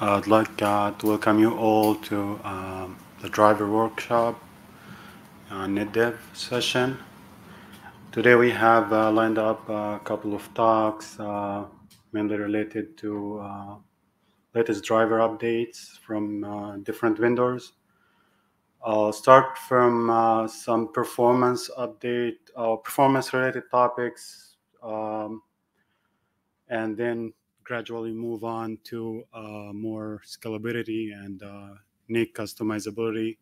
I'd like uh, to welcome you all to um, the driver workshop uh, NetDev session. Today we have uh, lined up a couple of talks uh, mainly related to uh, latest driver updates from uh, different vendors. I'll start from some performance update, performance related topics, um, and then gradually move on to uh, more scalability and uh, customizability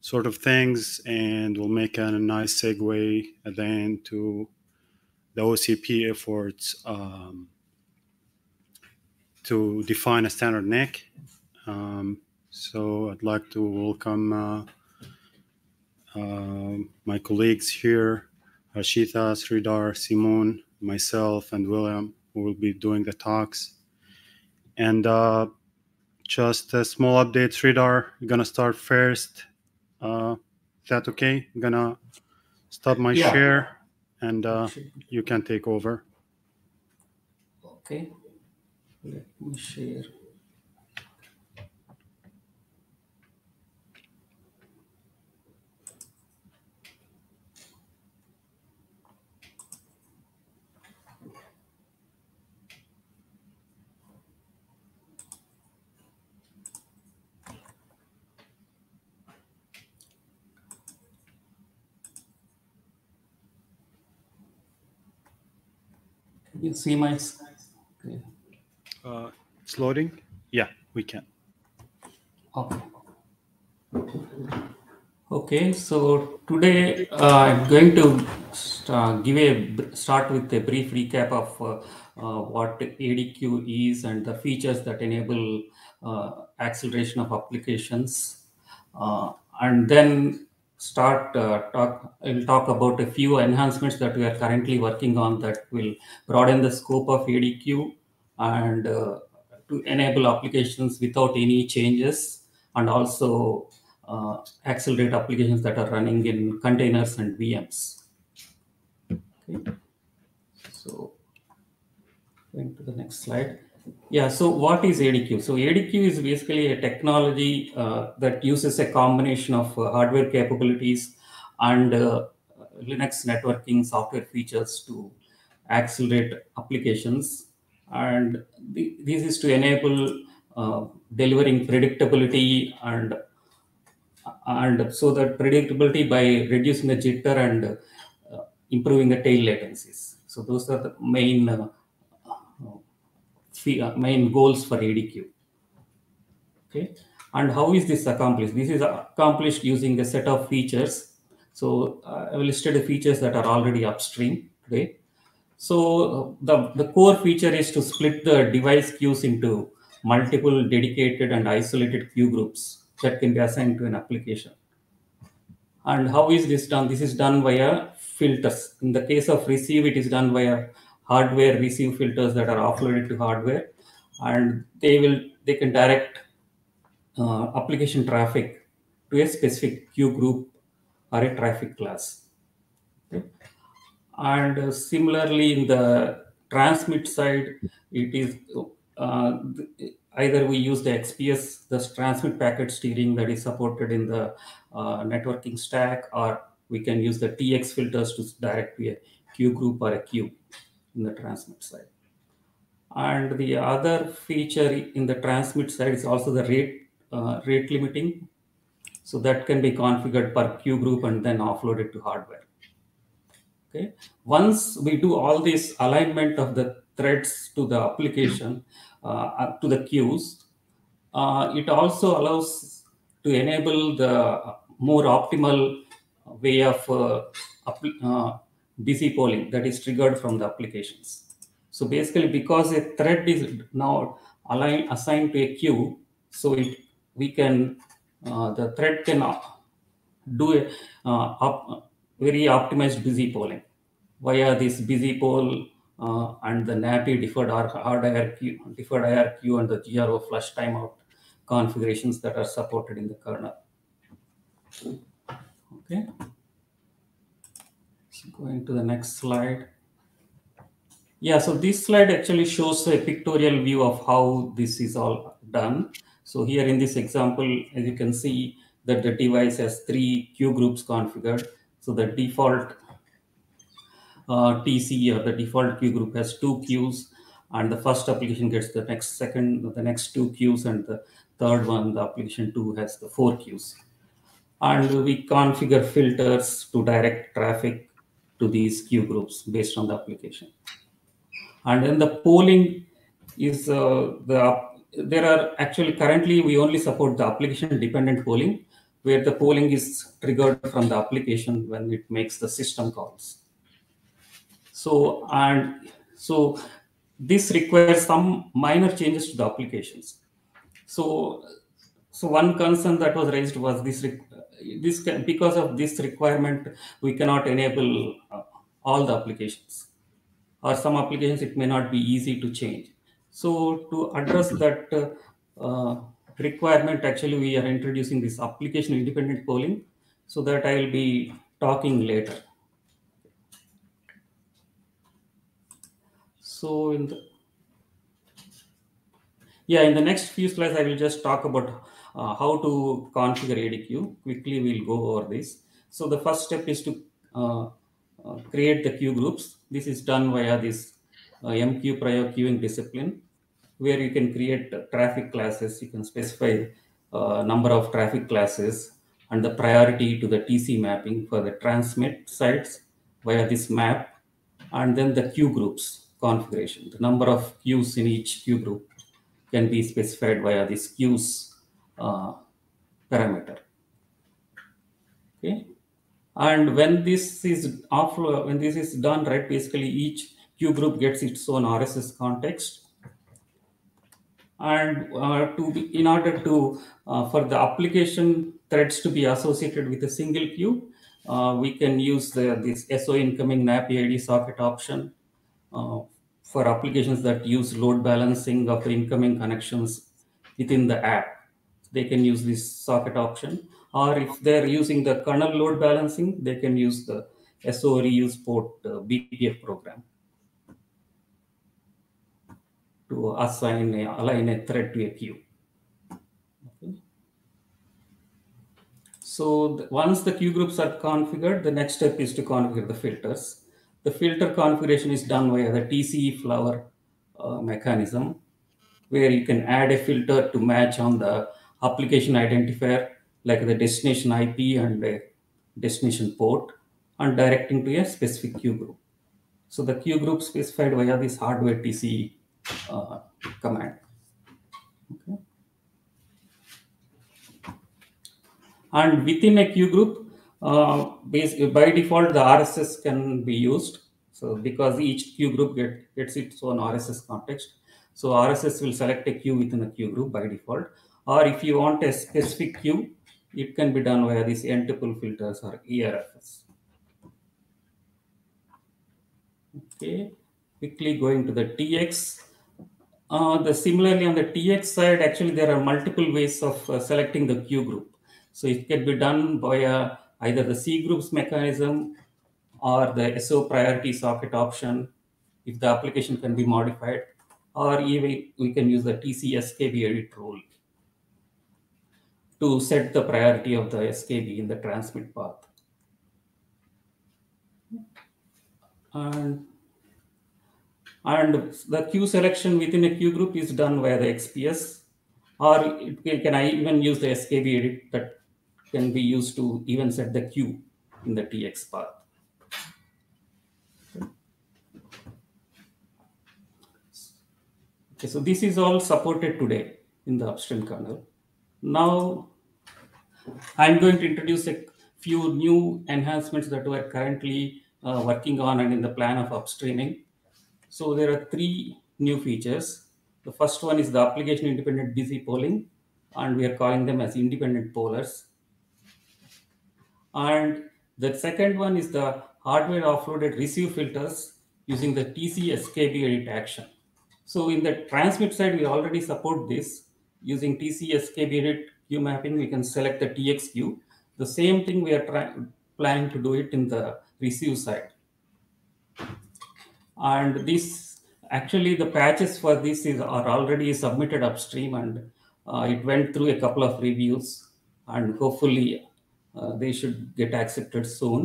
sort of things. And we'll make a nice segue at the end to the OCP efforts um, to define a standard NIC. Um, so I'd like to welcome uh, uh, my colleagues here, Harshita, Sridhar, Simon, myself, and William, who will be doing the talks. And uh, just a small update, Sridhar, you're gonna start first. Uh, is that okay? I'm gonna stop my Yeah. share and uh, you can take over. Okay, let me share. Can you see my? s- Okay. Uh, it's loading? Yeah, we can. Okay. Okay, so today uh, I'm going to st- give a start with a brief recap of uh, uh, what ADQ is and the features that enable uh, acceleration of applications, uh, and then start uh, talk. I'll talk about a few enhancements that we are currently working on that will broaden the scope of ADQ and uh, to enable applications without any changes and also uh, accelerate applications that are running in containers and VMs. Okay. So going to the next slide. Yeah, so what is ADQ? So ADQ is basically a technology uh, that uses a combination of uh, hardware capabilities and uh, Linux networking software features to accelerate applications. And the, this is to enable uh, delivering predictability and and so that predictability by reducing the jitter and uh, improving the tail latencies. So those are the main uh, uh, fee- uh, main goals for ADQ. Okay, and how is this accomplished? This is accomplished using a set of features. So uh, I will listed the features that are already upstream today. So uh, the, the core feature is to split the device queues into multiple dedicated and isolated queue groups that can be assigned to an application. And how is this done? This is done via filters. In the case of receive, it is done via hardware receive filters that are offloaded to hardware, and they will they can direct uh, application traffic to a specific queue group or a traffic class. Okay. And uh, similarly, in the transmit side, it is uh, either we use the XPS, the transmit packet steering that is supported in the uh, networking stack, or we can use the TX filters to direct to a queue group or a queue in the transmit side. And the other feature in the transmit side is also the rate uh, rate limiting. So that can be configured per queue group and then offloaded to hardware. Okay. Once we do all this alignment of the threads to the application, uh, uh, to the queues, uh, it also allows to enable the more optimal way of uh, busy polling that is triggered from the applications. So basically, because a thread is now align, assigned to a queue, so it we can uh, the thread can uh, do a uh, op- very optimized busy polling via this busy poll uh, and the NAPI deferred IRQ, deferred IRQ and the GRO flush timeout configurations that are supported in the kernel. Okay. Going to the next slide. Yeah, so this slide actually shows a pictorial view of how this is all done. So here in this example, as you can see that the device has three queue groups configured. So the default uh, TC or the default queue group has two queues and the first application gets the next second, the next two queues and the third one, the application two has the four queues. And we configure filters to direct traffic to these queue groups based on the application. And then the polling is uh, the there are actually currently we only support the application dependent polling where the polling is triggered from the application when it makes the system calls. So and so this requires some minor changes to the applications. So so one concern that was raised was this this because of this requirement we cannot enable uh, all the applications or some applications it may not be easy to change so to address that uh, uh, requirement, actually we are introducing this application independent polling so that I will be talking later. So in the yeah, in the next few slides, I will just talk about uh, how to configure ADQ. Quickly, we'll go over this. So the first step is to uh, uh, create the queue groups. This is done via this uh, mqprio queuing discipline where you can create traffic classes. You can specify uh, number of traffic classes and the priority to the TC mapping for the transmit sites via this map, and then the queue groups configuration. The number of queues in each queue group can be specified via this queues parameter. Okay, and when this is off, when this is done, right, basically each queue group gets its own RSS context and uh, to be, in order to uh, for the application threads to be associated with a single queue uh, we can use the, this SO incoming NAPI ID socket option uh, for applications that use load balancing of incoming connections within the app. They can use this socket option, or if they're using the kernel load balancing, they can use the SO reuse port uh, BPF program. to assign a, align a thread to a queue. So the, once the queue groups are configured, the next step is to configure the filters. The filter configuration is done via the TCE flower uh, mechanism, where you can add a filter to match on the application identifier, like the destination IP and the destination port, and directing to a specific queue group. So the queue group specified via this hardware TCE uh, command. Okay. And within a queue group, uh, by default, the RSS can be used. So because each queue group get, gets its own RSS context. So RSS will select a queue within a queue group by default. Or if you want a specific queue, it can be done via these n-tuple filters or aRFS. Okay, quickly going to the TX. Uh, the similarly on the TX side, actually there are multiple ways of uh, selecting the queue group. So it can be done via either the C groups mechanism or the SO priority socket option if the application can be modified, or even we can use the TC SKB edit rule to set the priority of the SKB in the transmit path. And and the queue selection within a queue group is done via the XPS, or it, can I even use the SKB edit that can be used to even set the queue in the TX path. Okay, so this is all supported today in the upstream kernel. Now, I'm going to introduce a few new enhancements that we're currently uh, working on and in the plan of upstreaming. So there are three new features. The first one is the application independent busy polling, and we are calling them as independent pollers. And the second one is the hardware offloaded receive filters using the TC SKB edit action. So in the transmit side, we already support this using TC SKB edit queue mapping. We can select the TX queue. The same thing we are planning to do it in the receive side and this actually the patches for this is are already submitted upstream and Uh, it went through a couple of reviews and hopefully uh, they should get accepted soon.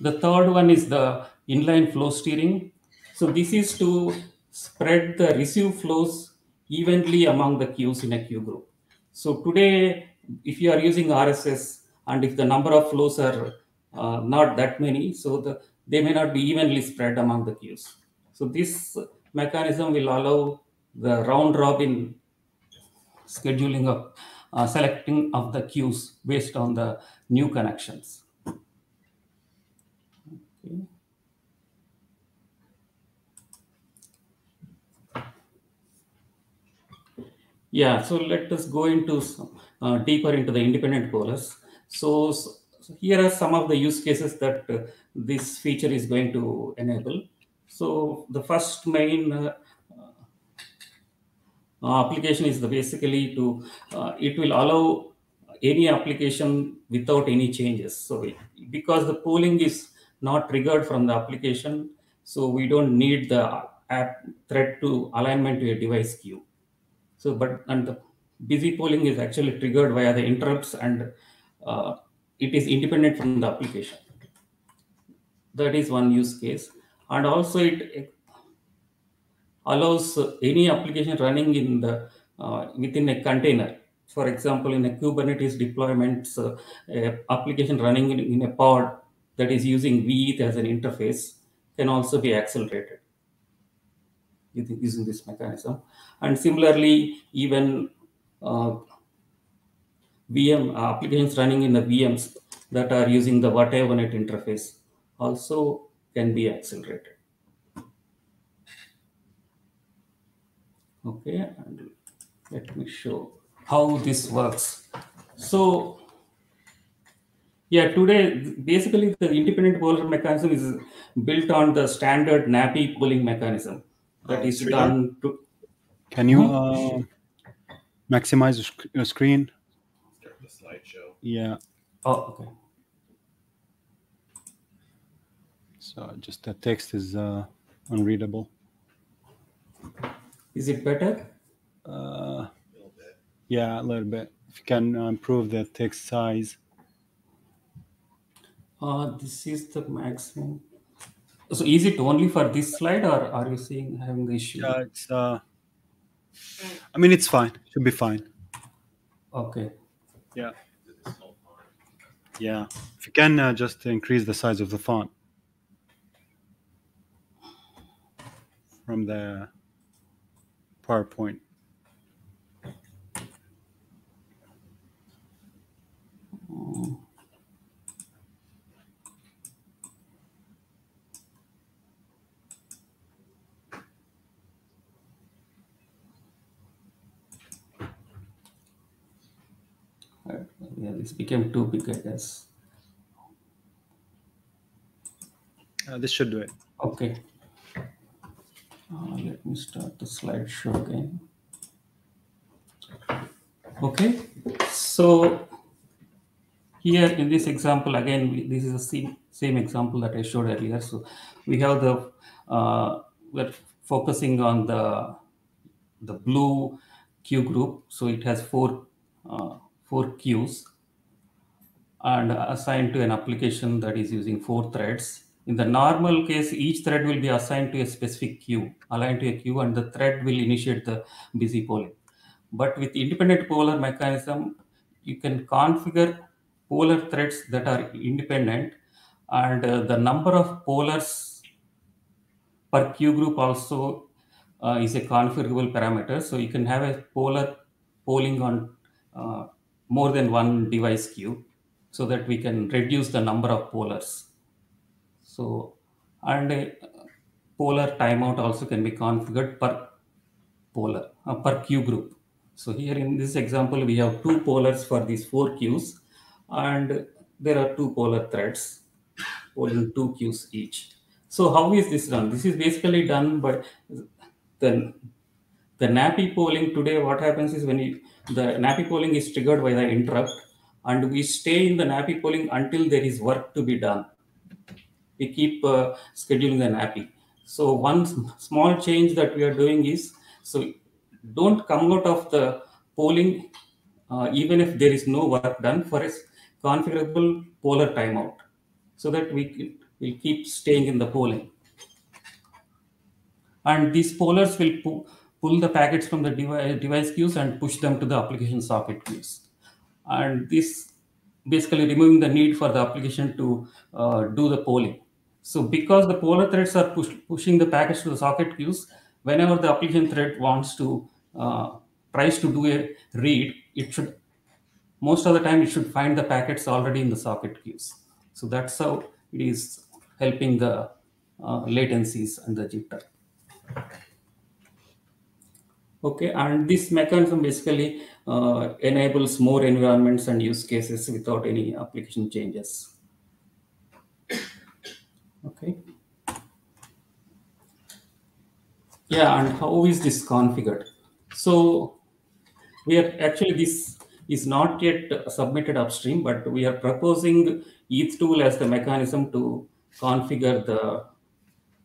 The third one is the inline flow steering. So this is to spread the receive flows evenly among the queues in a queue group. So today, if you are using RSS and if the number of flows are uh, not that many, so the, they may not be evenly spread among the queues. So this mechanism will allow the round robin scheduling of uh, selecting of the queues based on the new connections. Okay. Yeah, so let us go into uh, deeper into the independent pollers. So, so, here are some of the use cases that uh, this feature is going to enable. So the first main uh, uh, application is the basically to uh, it will allow any application without any changes. So because the polling is not triggered from the application, so we don't need the app thread to alignment to a device queue. So, but and the busy polling is actually triggered via the interrupts and uh, it is independent from the application. That is one use case. And also it allows any application running in the uh, within a container. For example, in a Kubernetes deployment, uh, application running in, in, a pod that is using vEth as an interface can also be accelerated using this mechanism. And similarly, even uh, VM uh, applications running in the VMs that are using the virtio-net interface also can be accelerated. Okay, and let me show how this works. So, yeah, today basically the independent poller mechanism is built on the standard NAPI polling mechanism that is done to. Can you uh, maximize your screen? the slideshow. Yeah. Oh, okay. So just the text is uh, unreadable. Is it better? Uh, A bit. yeah, a little bit. If you can uh, improve the text size. Uh, this is the maximum. So is it only for this slide or are you seeing having the issue? Yeah, it's. Uh, I mean, it's fine. Should be fine. Okay. Yeah. Is it the small font? Yeah. If you can uh, just increase the size of the font from the PowerPoint. Uh, Yeah, this became too big, I guess. Uh, this should do it. Okay. Uh, let me start the slideshow again. Okay, so here in this example, again, we- this is the same, same example that I showed earlier. So we have the, uh, we're focusing on the, the blue queue group. So it has four, uh, four queues and assigned to an application that is using four threads. In the normal case, each thread will be assigned to a specific queue, aligned to a queue, and the thread will initiate the busy polling. But with independent poller mechanism, you can configure poller threads that are independent, and uh, the number of pollers per queue group also uh, is a configurable parameter. So you can have a poller polling on uh, more than one device queue so that we can reduce the number of pollers. So, and a poller timeout also can be configured per poller, uh, per queue group. So here in this example, we have two pollers for these four queues, and there are two poller threads polling two queues each. So how is this done? This is basically done by the the NAPI polling today. What happens is when you, the NAPI polling is triggered by the interrupt, and we stay in the NAPI polling until there is work to be done. We keep uh, scheduling the NAPI. So one small change that we are doing is so don't come out of the polling uh, even if there is no work done for a configurable poller timeout so that we will keep staying in the polling. And these pollers will pu pull the packets from the device queues and push them to the application socket queues. And this basically removing the need for the application to uh, do the polling. So because the poller threads are push, pushing the packets to the socket queues, whenever the application thread wants to uh, tries to do a read, it should most of the time it should find the packets already in the socket queues. So that's how it is helping the uh, latencies and the jitter. Okay, and this mechanism basically uh, enables more environments and use cases without any application changes. Okay. Yeah, and how is this configured? So we are actually this is not yet submitted upstream, but we are proposing ethtool as the mechanism to configure the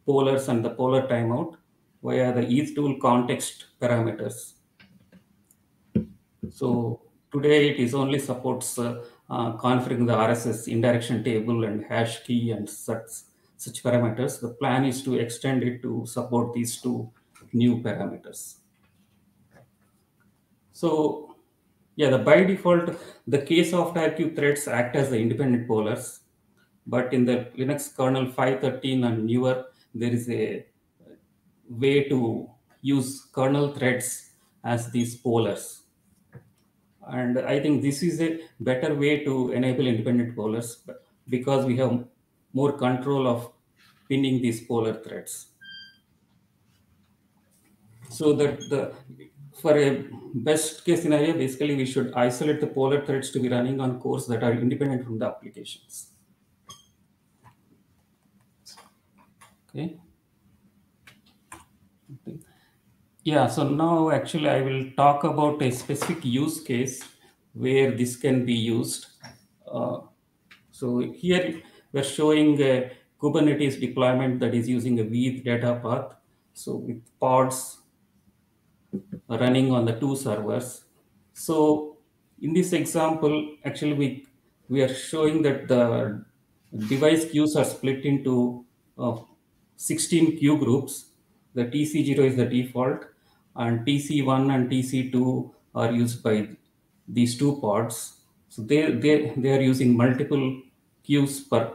pollers and the poller timeout via the ethtool context parameters. So today it is only supports uh, uh, configuring the RSS indirection table and hash key and such, such parameters. The plan is to extend it to support these two new parameters. So yeah, the by default, the case of ksoftirq threads act as the independent pollers, but in the Linux kernel 5.13 and newer, there is a way to use kernel threads as these pollers. And I think this is a better way to enable independent pollers because we have more control of pinning these poller threads. So that the for a best case scenario, basically we should isolate the poller threads to be running on cores that are independent from the applications. Okay. Yeah, so now actually I will talk about a specific use case where this can be used. Uh, so here we're showing a Kubernetes deployment that is using a veth data path. So with pods running on the two servers. So in this example, actually we, we are showing that the device queues are split into uh, 16 queue groups. The TC0 is the default and TC1 and TC2 are used by these two pods. So they, they, they are using multiple queues per,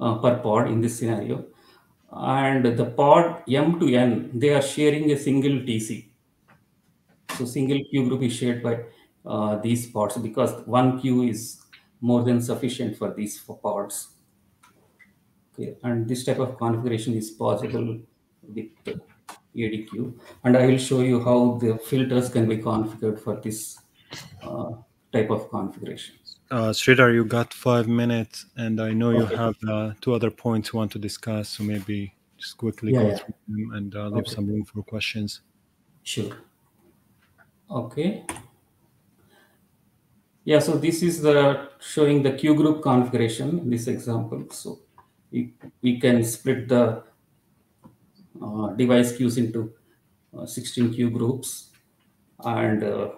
uh, per pod in this scenario and the pod M to N, they are sharing a single TC. So single queue group is shared by uh, these pods because one queue is more than sufficient for these four pods. Okay, and this type of configuration is possible with ADQ. And I will show you how the filters can be configured for this uh, type of configuration. Uh, Sridhar, you got five minutes, and I know you have uh, two other points you want to discuss, so maybe just quickly Yeah, go yeah. through them and uh, leave Okay. some room for questions. Sure. Okay. Yeah, so this is the showing the queue group configuration in this example. So we, we can split the device queues into uh, 16 queue groups and uh,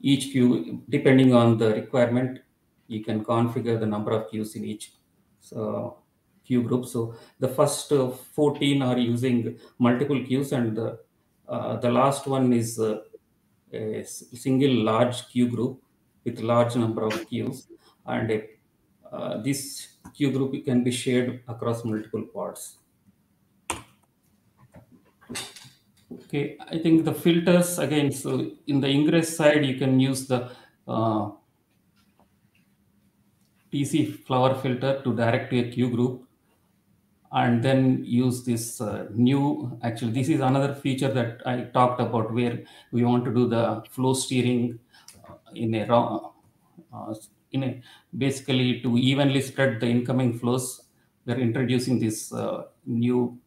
each queue, depending on the requirement, you can configure the number of queues in each so, queue group. So the first uh, 14 are using multiple queues and the, uh, the last one is uh, a single large queue group with large number of queues and uh, this queue group can be shared across multiple pods. Okay, I think the filters again, so in the ingress side, you can use the uh, flower filter to direct to a queue group and then use this uh, new, actually this is another feature that I talked about where we want to do the flow steering uh, in a raw, uh, in a basically to evenly spread the incoming flows. We're introducing this uh, new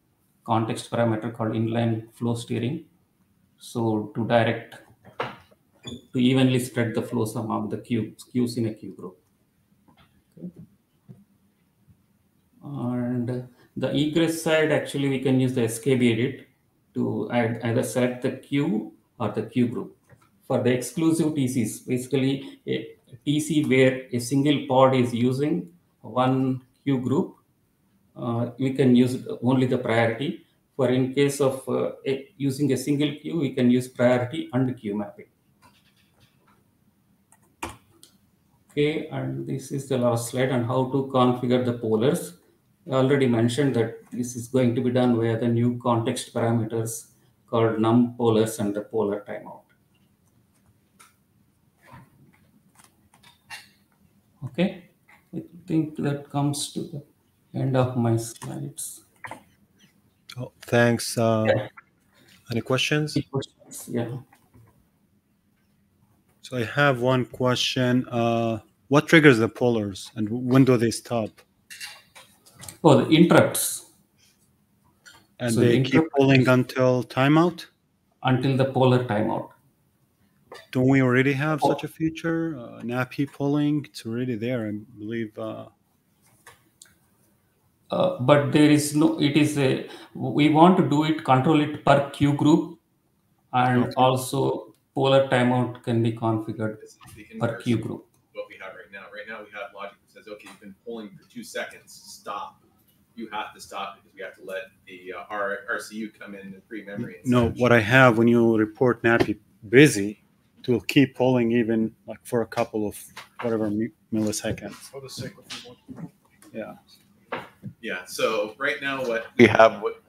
context parameter called inline flow steering. So to direct, to evenly spread the flows among the queues, queues in a queue group. Okay. And the egress side, actually, we can use the SKB edit to add, either select the queue or the queue group. For the exclusive TCs, basically a TC where a single pod is using one queue group, we can use only the priority. For in case of uh, a, using a single queue, we can use priority and queue mapping. Okay, and this is the last slide on how to configure the pollers. I already mentioned that this is going to be done via the new context parameters called num pollers and the poller timeout. Okay, I think that comes to the end of my slides. Oh, thanks. Uh, Yeah. Any questions? Any questions? Yeah. So I have one question. Uh, what triggers the pollers and when do they stop? Oh, the interrupts And So they the keep polling until timeout? until the poller timeout. Don't we already have Oh. such a feature? Uh, NAPI polling, it's already there, I believe. Uh, Uh, but there is no, it is a, we want to do it, control it per queue group. And Okay. also poller timeout can be configured This is the per inverse queue group. what we have right now. Right now, we have logic that says, okay, you've been polling for two seconds, stop. You have to stop because we have to let the uh, R- RCU come in and free memory. And no, such. what I have when you report NAPI busy, it will keep polling even like for a couple of whatever milliseconds. For the sake of. Yeah. Yeah. So right now, what we have, what,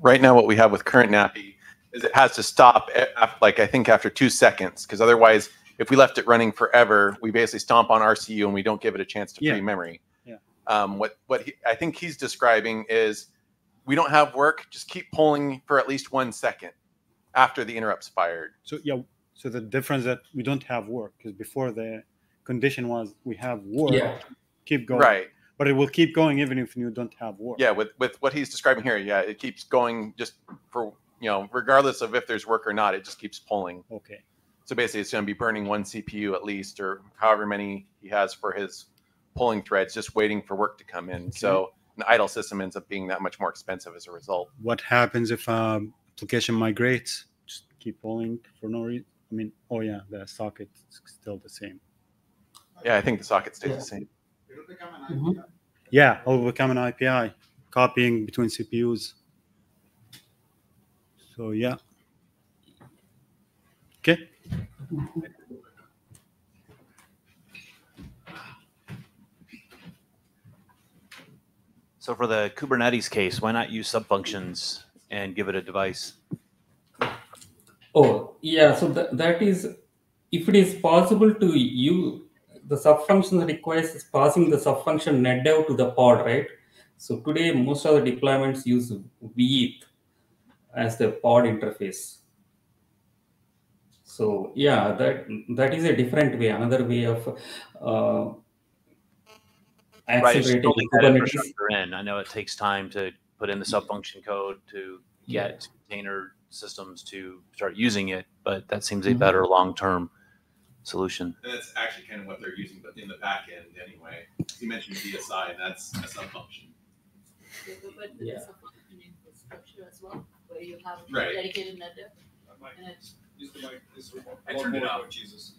right now, what we have with current NAPI is it has to stop, a- af- like I think after two seconds, because otherwise, if we left it running forever, we basically stomp on RCU and we don't give it a chance to Yeah. free memory. Yeah. Um, what what he, I think he's describing is we don't have work. Just keep polling for at least one second after the interrupt's fired. So yeah, so the difference that we don't have work because before the condition was we have work, Yeah. keep going. Right. But it will keep going even if you don't have work. Yeah. With with what he's describing here, yeah, it keeps going just for you know, regardless of if there's work or not, it just keeps polling. Okay. So basically, it's going to be burning one CPU at least, or however many he has for his polling threads, just waiting for work to come in. So an idle system ends up being that much more expensive as a result. What happens if um, application migrates? Just keep polling for no reason. I mean, oh yeah, the socket is still the same. Yeah, I think the socket stays Yeah. the same. Mhm. Yeah, it will become an IPI, copying between CPUs. So yeah. Okay. So for the Kubernetes case, why not use subfunctions and give it a device? Oh, yeah. So that, that is, if it is possible to use the subfunction request is passing the subfunction netdev to the pod, right? So today, most of the deployments use veth as the pod interface. So yeah, that that is a different way, another way of uh, Right, accelerating that Kubernetes. in. I know it takes time to put in the subfunction code to get container systems to start using it, but that seems a Mhm. better long-term solution. And that's actually kind of what they're using, but in the back end anyway. You mentioned DSI, and that's a subfunction. But Yeah. there's a in infrastructure as well, where you have Right. dedicated network and Use the mic, this remote. I A turned it off. Jesus.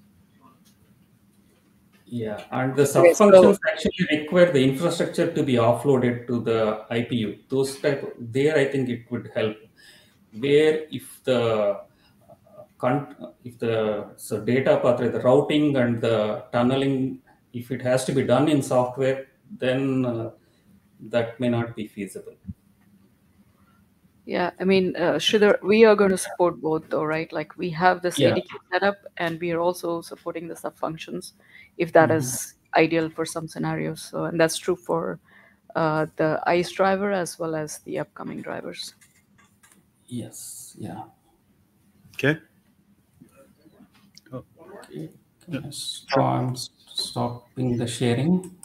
Yeah, and the subfunctions actually require the infrastructure to be offloaded to the IPU. Those type there, I think it would help. Where if the con- if the so data path, the routing and the tunneling, if it has to be done in software, then uh, that may not be feasible. Yeah, I mean, uh, Sridhar, we are going to support both though, right? Like we have this Yeah. ADQ setup and we are also supporting the sub functions if that is ideal for some scenarios. So, and that's true for uh, the ICE driver as well as the upcoming drivers. Yes. Yeah. Okay. Okay. Stop, I'm stopping the sharing.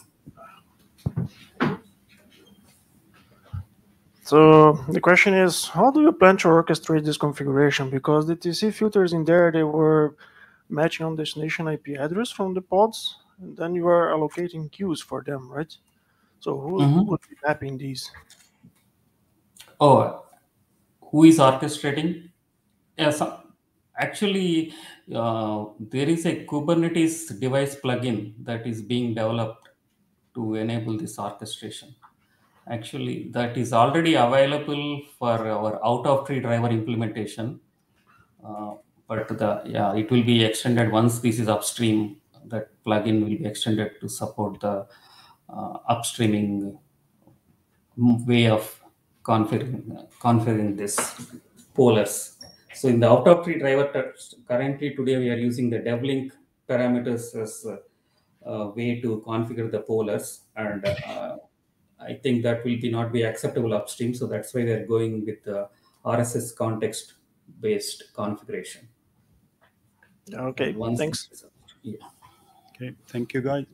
So the question is, how do you plan to orchestrate this configuration? Because the TC filters in there, they were matching on destination IP address from the pods, and then you are allocating queues for them, right? So who Mhm. would be mapping these? Oh, who who is orchestrating? Yes, actually, uh, there is a Kubernetes device plugin that is being developed to enable this orchestration. Actually, that is already available for our out of tree driver implementation. Uh, but the yeah, it will be extended once this is upstream. That plugin will be extended to support the uh, upstreaming way of configuring configuring this pollers. So in the out of tree driver, currently today we are using the devlink parameters as a, a way to configure the pollers, and uh, I think that will be not be acceptable upstream. So that's why we are going with the RSS context based configuration. Okay, Once thanks. this Yeah. Okay, thank you, guys.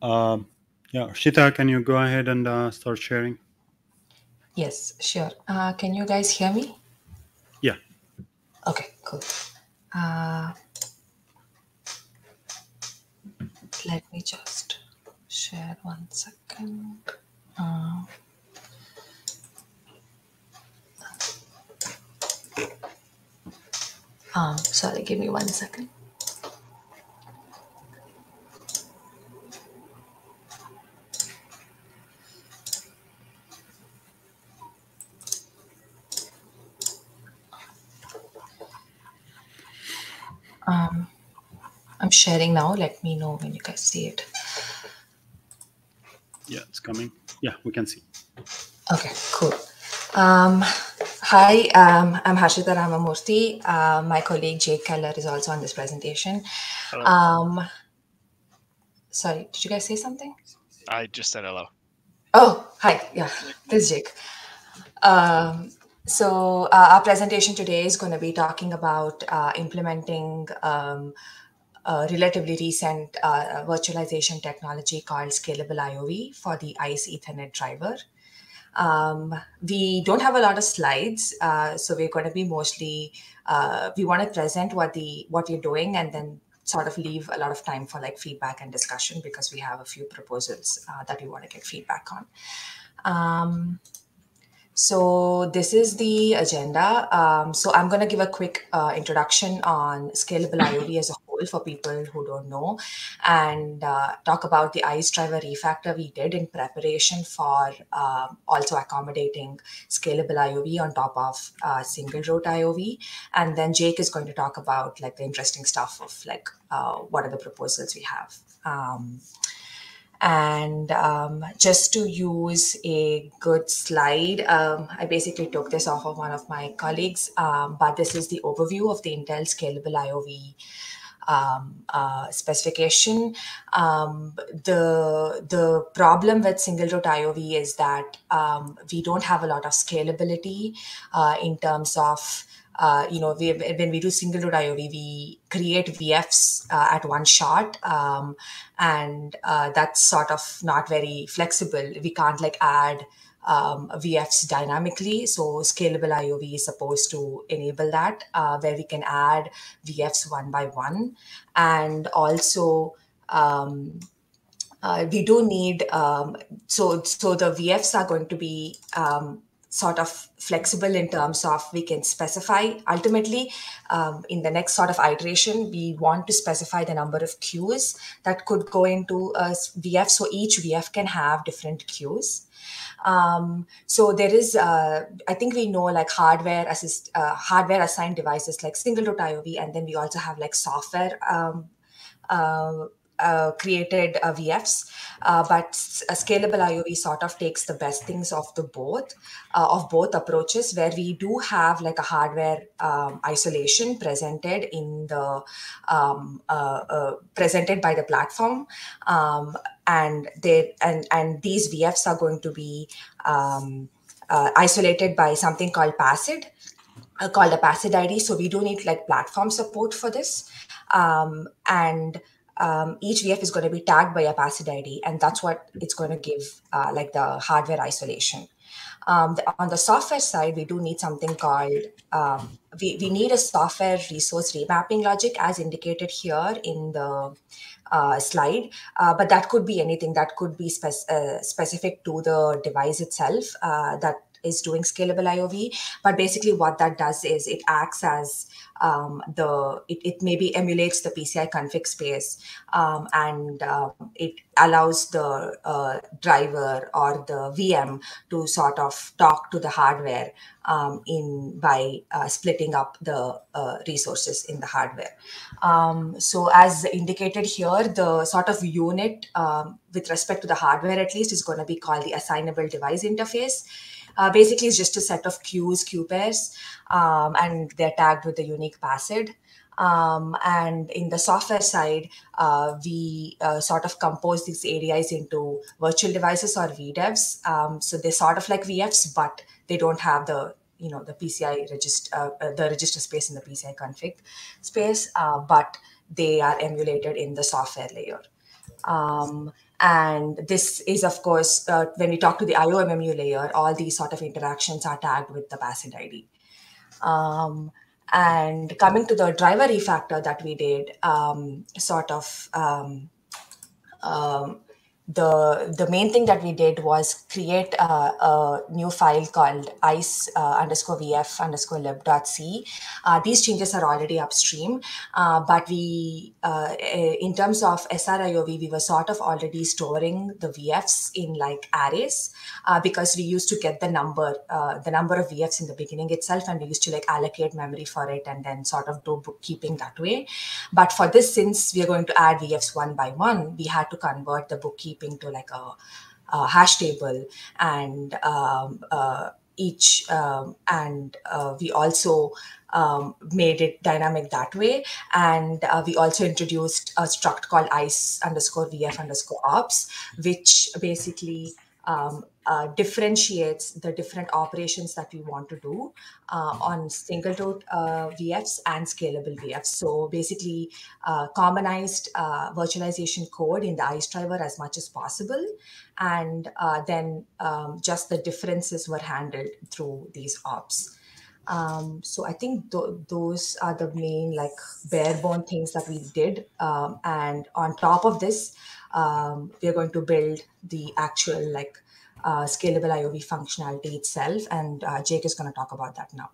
Um, yeah, Shita, can you go ahead and uh, start sharing? Yes, sure. Uh, can you guys hear me? Okay, cool. Uh, let me just share one second. Uh, um, sorry, give me one second. Um, I'm sharing now. Let me know when you guys see it. Yeah, it's coming. Yeah, we can see. Okay, cool. Um, hi, um, I'm Harshita Ramamurthy. Uh, my colleague Jake Keller is also on this presentation. Um, sorry, did you guys say something? I just said hello. Oh, hi. Yeah, this is Jake. Um, so uh, our presentation today is going to be talking about uh, implementing um, a relatively recent uh, virtualization technology called Scalable IOV for the ICE Ethernet driver. Um, we don't have a lot of slides, uh, so we're going to be mostly uh, we want to present what the what we're doing and then sort of leave a lot of time for like feedback and discussion because we have a few proposals uh, that we want to get feedback on. Um, so this is the agenda. Um, so I'm going to give a quick uh, introduction on Scalable IOV as a whole for people who don't know, and uh, talk about the ICE driver refactor we did in preparation for um, also accommodating Scalable IOV on top of uh, single root IOV. And then Jake is going to talk about like the interesting stuff of like uh, what are the proposals we have. Um, and um, just to use a good slide, um, I basically took this off of one of my colleagues, um, but this is the overview of the Intel Scalable IOV um, uh, specification. Um, the the problem with single root IOV is that um, we don't have a lot of scalability uh, in terms of uh, you know, we, when we do single root IOV, we create VFs uh, at one shot, um, and uh, that's sort of not very flexible. We can't like add um, VFs dynamically. So scalable IOV is supposed to enable that, uh, where we can add VFs one by one, and also. Um, uh, we do need um, so so the VFs are going to be um, sort of flexible in terms of we can specify. Ultimately um, in the next sort of iteration we want to specify the number of queues that could go into a vf so each vf can have different queues. Um, so there is uh, i think we know like hardware assist uh, hardware assigned devices like single root iov and then we also have like software um, uh, uh, created uh, VFs, uh, but a scalable IOV sort of takes the best things of the both uh, of both approaches, where we do have like a hardware um, isolation presented in the um, uh, uh, presented by the platform, um, and they and and these VFs are going to be um, isolated by something called PASID. called a PASID ID, so we do need like platform support for this, um, and um, each VF is going to be tagged by a PASID ID, and that's what it's going to give uh, like the hardware isolation. Um, the, on the software side, we do need something called um, we, we need a software resource remapping logic as indicated here in the uh, slide, uh, but that could be anything that could be spec- uh, specific to the device itself. Uh, that is doing scalable IOV. But basically, what that does is it acts as um, the it, it maybe emulates the PCI config space um, and uh, it allows the uh, driver or the VM to sort of talk to the hardware um, in by uh, splitting up the uh, resources in the hardware. Um, so as indicated here, the sort of unit um, with respect to the hardware at least is going to be called the assignable device interface. Uh, basically, it's just a set of queues, queue pairs, um, and they're tagged with a unique PASID. Um, and in the software side, uh, we uh, sort of compose these ADIs into virtual devices or VDEVs. Um, so they're sort of like VFs, but they don't have the you know the PCI register, uh, uh, the register space in the PCI config space, uh, but they are emulated in the software layer. Um, and this is, of course, uh, when we talk to the IOMMU layer, all these sort of interactions are tagged with the PASID ID. Um, and coming to the driver refactor that we did, um, sort of um, um the the main thing that we did was create a, a new file called ice uh, underscore vf underscore lib.c. Uh, these changes are already upstream, uh, but we, uh, in terms of SRIOV, we were sort of already storing the VFs in like arrays uh, because we used to get the number uh, the number of VFs in the beginning itself, and we used to like allocate memory for it and then sort of do bookkeeping that way. But for this, since we are going to add VFs one by one, we had to convert the bookkeeping keeping to like a, a hash table. And um, uh, each um, and uh, we also um, made it dynamic that way. And uh, we also introduced a struct called ice underscore vf underscore ops which basically um, uh, differentiates the different operations that we want to do uh, on single tote uh, VFs and scalable VFs. So basically, uh, commonized uh, virtualization code in the ICE driver as much as possible, and uh, then um, just the differences were handled through these ops. Um, so I think th- those are the main like bare bone things that we did, um, and on top of this, um, we are going to build the actual like uh, scalable IOV functionality itself. And uh, Jake is going to talk about that now.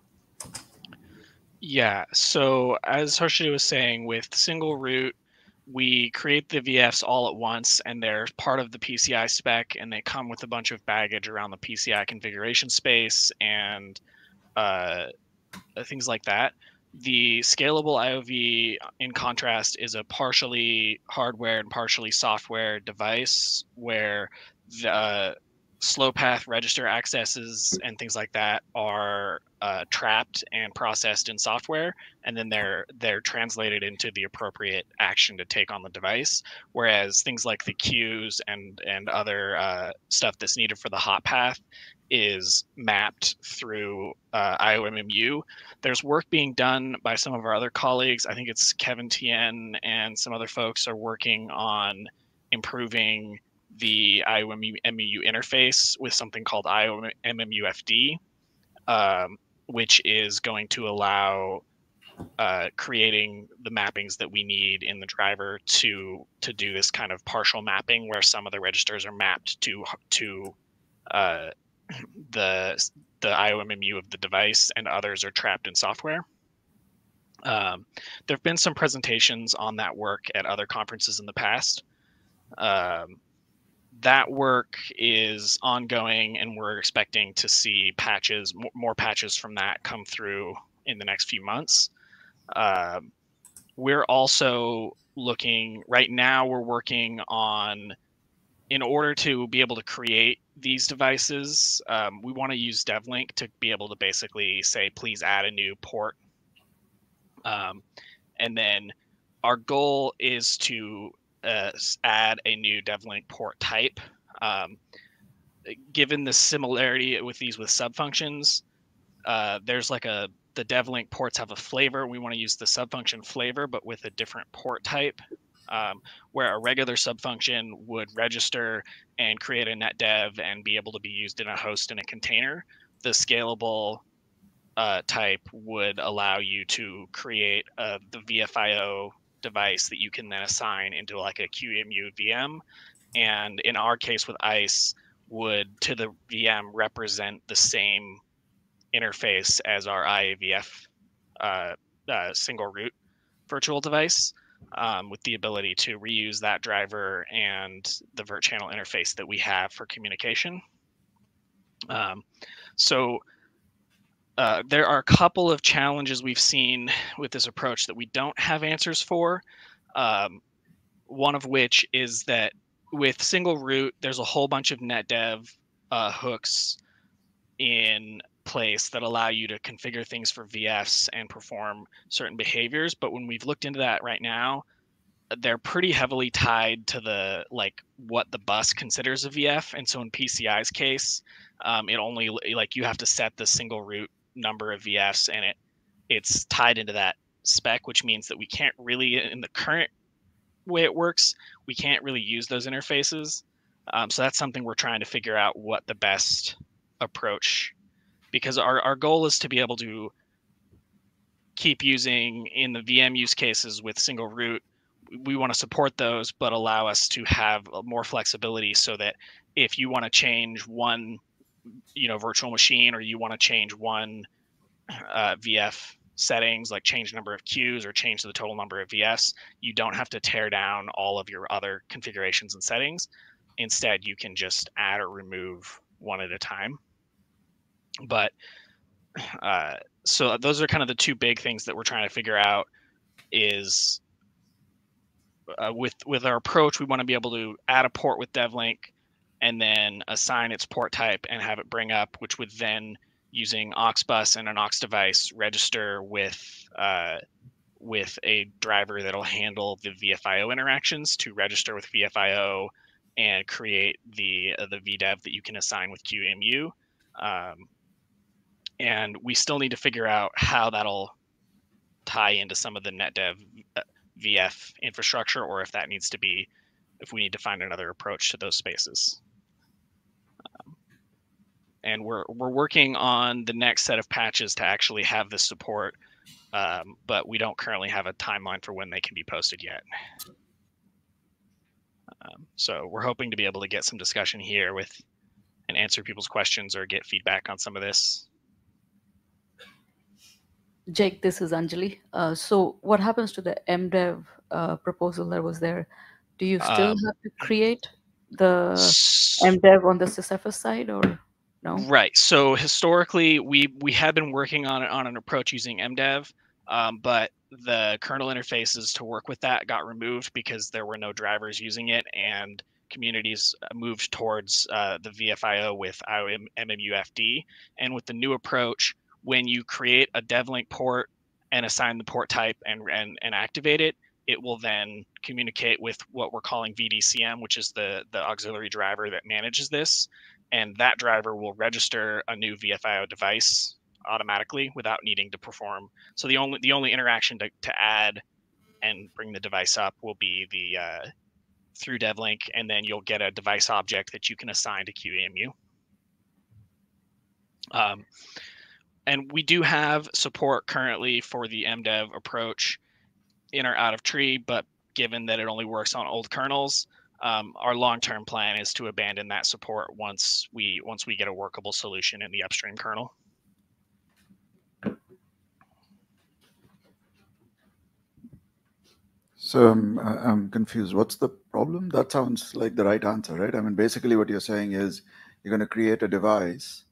Yeah. So as Harshita was saying, with single root, we create the VFs all at once, and they're part of the PCI spec, and they come with a bunch of baggage around the PCI configuration space and uh, things like that. The scalable IOV, in contrast, is a partially hardware and partially software device where the slow path register accesses and things like that are uh, trapped and processed in software and then they're they're translated into the appropriate action to take on the device whereas things like the queues and and other uh, stuff that's needed for the hot path is mapped through uh, IOMMU. There's work being done by some of our other colleagues. I think it's Kevin Tian and some other folks are working on improving the IOMMU interface with something called IOMMUFD, um, which is going to allow uh, creating the mappings that we need in the driver to to do this kind of partial mapping, where some of the registers are mapped to to uh, the the IOMMU of the device, and others are trapped in software. Um, there have been some presentations on that work at other conferences in the past. Um, that work is ongoing, and we're expecting to see patches, more patches from that come through in the next few months. Uh, we're also looking right now. We're working on, in order to be able to create these devices, um, we want to use DevLink to be able to basically say, please add a new port. Um, and then our goal is to uh, add a new devlink port type. Um, given the similarity with these with subfunctions, uh, there's like a the devlink ports have a flavor. We want to use the subfunction flavor, but with a different port type. Um, where a regular subfunction would register and create a net dev and be able to be used in a host in a container. The scalable uh, type would allow you to create uh, the VFIO device that you can then assign into like a QEMU VM. And in our case with ICE, would to the VM represent the same interface as our IAVF uh, uh, single root virtual device um, with the ability to reuse that driver and the vert channel interface that we have for communication. Um, so uh, there are a couple of challenges we've seen with this approach that we don't have answers for. Um, one of which is that with single root, there's a whole bunch of NetDev uh, hooks in place that allow you to configure things for VFs and perform certain behaviors. But when we've looked into that right now, they're pretty heavily tied to the like what the bus considers a VF. And so in PCI's case, um, it only like you have to set the single root number of VFs and it it's tied into that spec, which means that we can't really in the current way it works, we can't really use those interfaces. Um, so that's something we're trying to figure out what the best approach because our, our goal is to be able to keep using in the VM use cases with single root. We want to support those, but allow us to have more flexibility so that if you want to change one, you know, virtual machine or you want to change one uh, VF settings, like change number of queues or change the total number of VS, you don't have to tear down all of your other configurations and settings. Instead, you can just add or remove one at a time but uh, so those are kind of the two big things that we're trying to figure out is uh, with with our approach we want to be able to add a port with devlink and then assign its port type and have it bring up which would then using aux bus and an aux device register with uh, with a driver that'll handle the VFIO interactions to register with VFIO and create the uh, the VDEV that you can assign with QEMU. Um, and we still need to figure out how that'll tie into some of the NetDev uh, VF infrastructure, or if that needs to be, if we need to find another approach to those spaces. And we're we're working on the next set of patches to actually have this support, um, but we don't currently have a timeline for when they can be posted yet. Um, so we're hoping to be able to get some discussion here with and answer people's questions or get feedback on some of this Jake, this is Anjali. Uh, so, what happens to the MDev uh, proposal that was there? Do you still Um, have to create the MDev on the SysFS side, or no? Right. So historically, we we have been working on on an approach using MDev, um, but the kernel interfaces to work with that got removed because there were no drivers using it, and communities uh, moved towards uh, the VFIO with IOM MMUFD. And with the new approach, when you create a devlink port and assign the port type and, and, and activate it, it will then communicate with what we're calling VDCM, which is the, the auxiliary driver that manages this. And that driver will register a new VFIO device automatically without needing to perform. So the only the only interaction to, to add and bring the device up will be the uh, through devlink, and then you'll get a device object that you can assign to QEMU. Um, and we do have support currently for the MDev approach in or out of tree, but given that it only works on old kernels, um, our long-term plan is to abandon that support once we once we get a workable solution in the upstream kernel. So um, I'm confused. What's the problem? That sounds like the right answer, right? I mean, basically, what you're saying is you're going to create a device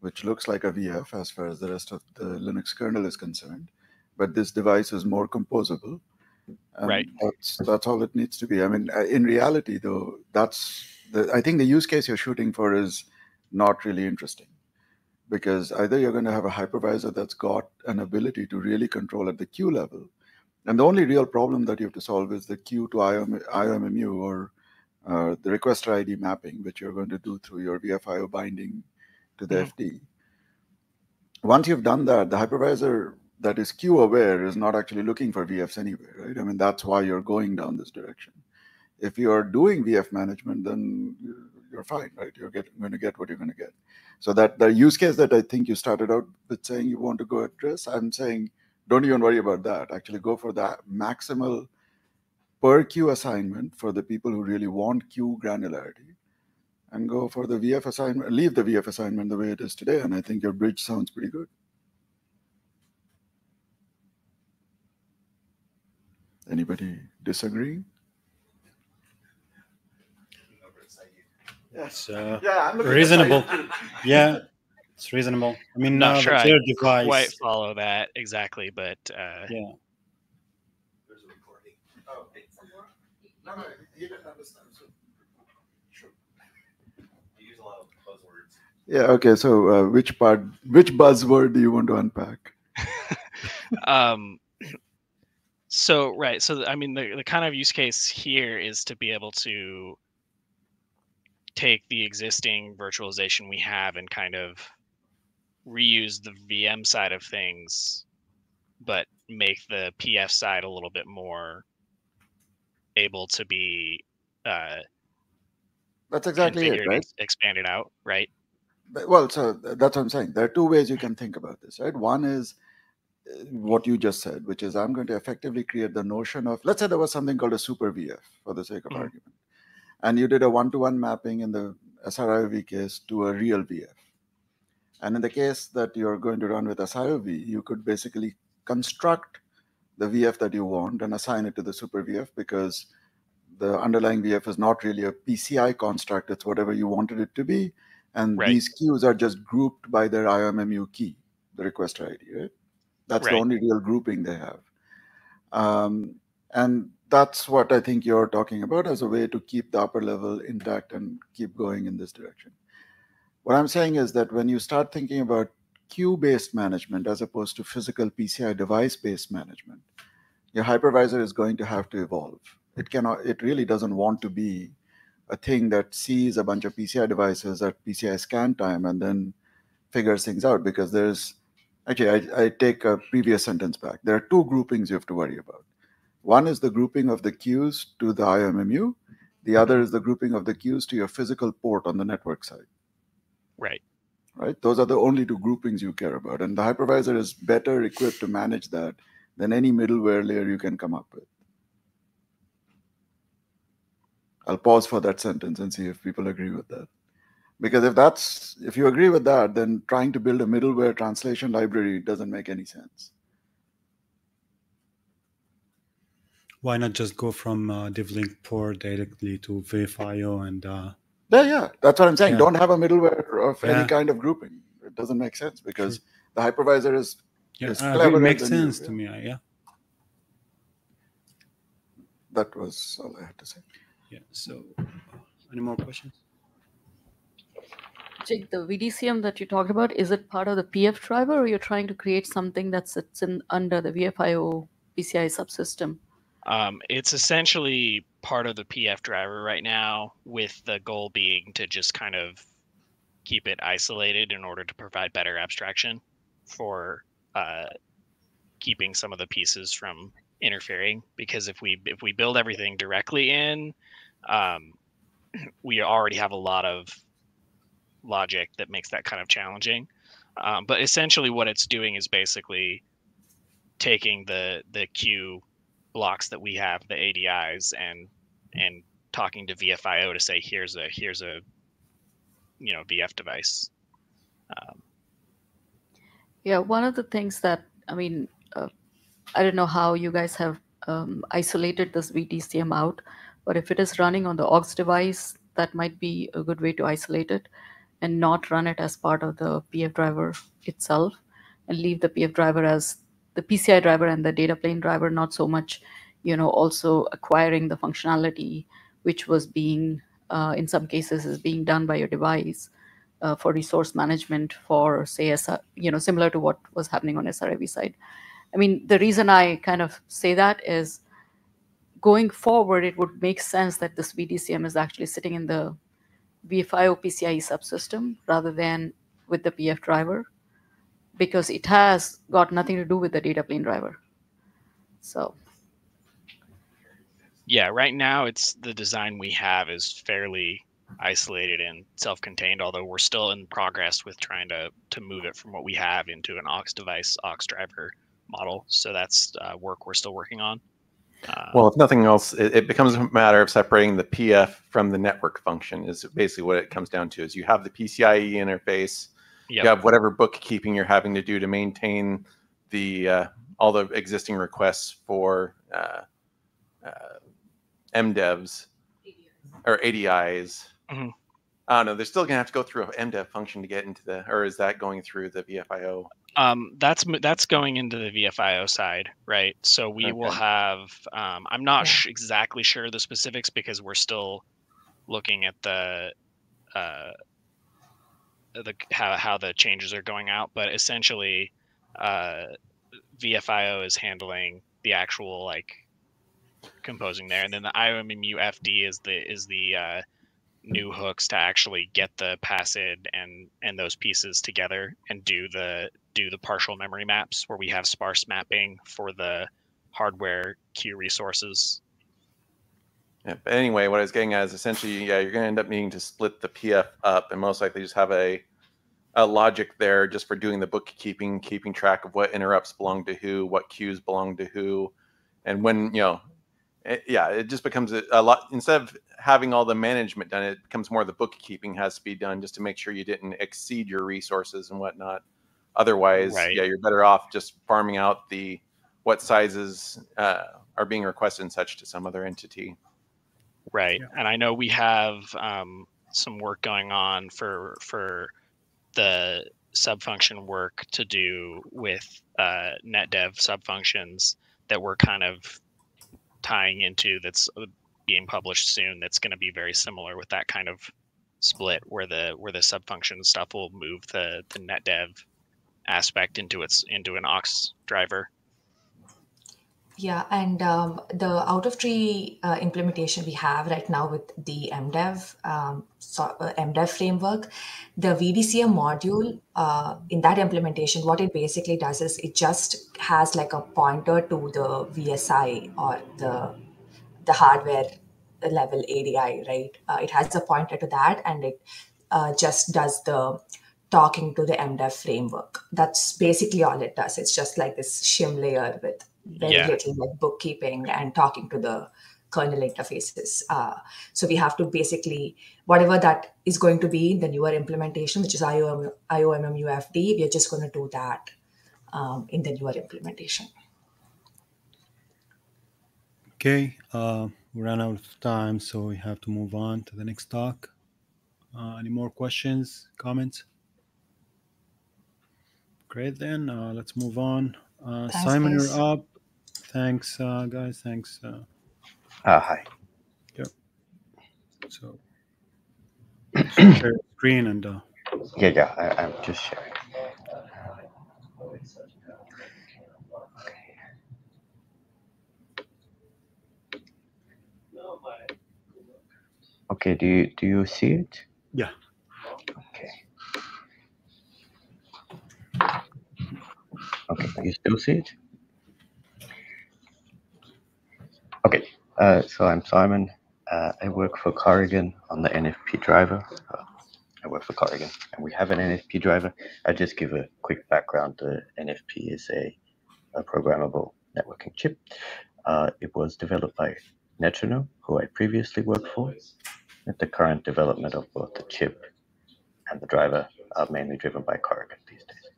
which looks like a VF as far as the rest of the Linux kernel is concerned, but this device is more composable. And Right. That's that's all it needs to be. I mean, uh, in reality, though, that's the. I think the use case you're shooting for is not really interesting because either you're going to have a hypervisor that's got an ability to really control at the queue level, and the only real problem that you have to solve is the queue to IOM, IOMMU or uh, the requester ID mapping, which you're going to do through your VFIO binding to the Mhm. FD. Once you've done that, the hypervisor that is queue aware is not actually looking for VFs anyway, right? I mean, that's why you're going down this direction. If you're doing VF management, then you- you're fine, right? You're get, going to get what you're going to get. So that the use case that I think you started out with saying you want to go address, I'm saying don't even worry about that. Actually, go for that maximal per queue assignment for the people who really want queue granularity, and go for the VF assignment, leave the VF assignment the way it is today. And I think your bridge sounds pretty good. Anybody disagree? It's uh, Yeah, I'm looking reasonable. Yeah, it's reasonable. I mean, Not uh, sure I clear device. quite follow that exactly, but uh, Yeah. No, no, he didn't understand. So, sure. You use a lot of buzzwords. Yeah. Okay. So, uh, which part, which buzzword do you want to unpack? um so right so i mean the, the kind of use case here is to be able to take the existing virtualization we have and kind of reuse the vm side of things but make the pf side a little bit more able to be uh That's exactly it, right? and expanded out right But- Well, so that's what I'm saying. There are two ways you can think about this, right? One is what you just said, which is I'm going to effectively create the notion of, let's say there was something called a super VF for the sake of Mhm. argument, and you did a one to one mapping in the SRIOV case to a real VF. And in the case that you're going to run with SIOV, you could basically construct the VF that you want and assign it to the super VF because the underlying VF is not really a PCI construct, it's whatever you wanted it to be. And Right. these queues are just grouped by their IOMMU key, the requester ID, right? That's the only real grouping they have. Um, and that's what I think you're talking about as a way to keep the upper level intact and keep going in this direction. What I'm saying is that when you start thinking about queue based management as opposed to physical PCI device based management, your hypervisor is going to have to evolve. It cannot, it really doesn't want to be a thing that sees a bunch of PCI devices at PCI scan time and then figures things out because there's actually, I, I take a previous sentence back. There are two groupings you have to worry about. One is the grouping of the queues to the IMMU. the other is the grouping of the queues to your physical port on the network side right right? Those are the only two groupings you care about. And the hypervisor is better equipped to manage that than any middleware layer you can come up with. I'll pause for that sentence and see if people agree with that. Because if that's if you agree with that, then trying to build a middleware translation library doesn't make any sense. Why not just go from uh, DevLink port directly to VFIO and uh, Yeah, yeah, that's what I'm saying. Yeah. Don't have a middleware of Yeah. any kind of grouping. It doesn't make sense because the hypervisor is yeah, is cleverer it makes than you, sense yeah. to me. uh, Yeah, that was all I had to say. yeah. So, uh, any more questions? Jake, the VDCM that you talked about, is it part of the PF driver or you're trying to create something that sits in under the VFIO PCI subsystem? Um, it's essentially part of the PF driver right now, with the goal being to just kind of keep it isolated in order to provide better abstraction for uh, keeping some of the pieces from interfering. Because if we if we build everything directly in, um, we already have a lot of logic that makes that kind of challenging. Um, but essentially, what it's doing is basically taking the the queue blocks that we have, the ADIs, and and talking to VFIO to say here's a here's a you know VF device. Um, Yeah, one of the things that, I mean, uh, I don't know how you guys have um, isolated this VDCM out, but if it is running on the aux device, that might be a good way to isolate it and not run it as part of the PF driver itself and leave the PF driver as the PCI driver and the data plane driver, not so much, you know, also acquiring the functionality which was being, uh, in some cases, is being done by your device uh, for resource management for say SR, you know similar to what was happening on SRIV side. I mean the reason I kind of say that is going forward it would make sense that this VDCM is actually sitting in the VFIO PCIe subsystem rather than with the PF driver because it has got nothing to do with the data plane driver. So yeah, right now it's the design we have is fairly isolated and self-contained. Although we're still in progress with trying to to move it from what we have into an aux device, aux driver model. So that's uh, work we're still working on. Uh, Well, if nothing else, it, it becomes a matter of separating the PF from the network function. Is basically what it comes down to. Is you have the PCIe interface, Yep. you have whatever bookkeeping you're having to do to maintain the uh, all the existing requests for uh, uh, MDevs or ADIs. Mhm. I don't know. They're still gonna have to go through a MDev function to get into the, or is that going through the VFIO? Um, that's that's going into the VFIO side, right? So we will have. Um, I'm not sh- exactly sure the specifics because we're still looking at the uh, the how how the changes are going out. But essentially, uh, VFIO is handling the actual like composing there, and then the IOMMU FD is the is the uh, new hooks to actually get the PASID and and those pieces together and do the do the partial memory maps where we have sparse mapping for the hardware queue resources. Yeah, but anyway, what I was getting at is essentially, yeah, you're going to end up needing to split the PF up and most likely just have a, a logic there just for doing the bookkeeping, keeping track of what interrupts belong to who, what queues belong to who, and when you know, it, yeah, it just becomes a, a lot. Instead of having all the management done, it becomes more the bookkeeping has to be done just to make sure you didn't exceed your resources and whatnot. Otherwise, Right. yeah, you're better off just farming out the what sizes uh, are being requested and such to some other entity. Right. And I know we have um, some work going on for for the subfunction work to do with uh, NetDev subfunctions that we're kind of tying into that's uh, being published soon that's going to be very similar with that kind of split where the where the subfunction stuff will move the the NetDev aspect into its into an aux driver. Yeah, and um, the out of tree uh, implementation we have right now with the MDev um, so, uh, MDev framework, the VDCM module uh, in that implementation, what it basically does is it just has like a pointer to the VSI or the the hardware level ADI, right? Uh, it has a pointer to that, and it uh, just does the talking to the MDev framework. That's basically all it does. It's just like this shim layer with very Yeah. little like bookkeeping and talking to the kernel interfaces. Uh, so we have to basically whatever that is going to be in the newer implementation, which is IOM, IOMMUFD, we are just going to do that um, in the newer implementation. Okay, uh, we ran out of time, so we have to move on to the next talk. Uh, any more questions, comments? Great, then uh, let's move on. Uh, Thanks, Simon, guys. you're up. Thanks, uh, guys. Thanks. Uh, Uh, hi. Yep. So, share screen and uh, Yeah, yeah, I, I'm just sharing. Okay, do you do you see it? yeah. Okay. Okay, you still see it? Okay, uh, so I'm Simon. Uh, I work for Corigine on the NFP driver. Uh, I work for Corigine, and we have an NFP driver. I'll just give a quick background. The NFP is a, a programmable networking chip. Uh, it was developed by Netronome, who I previously worked for. The current development of both the chip and the driver are mainly driven by Corigine these days.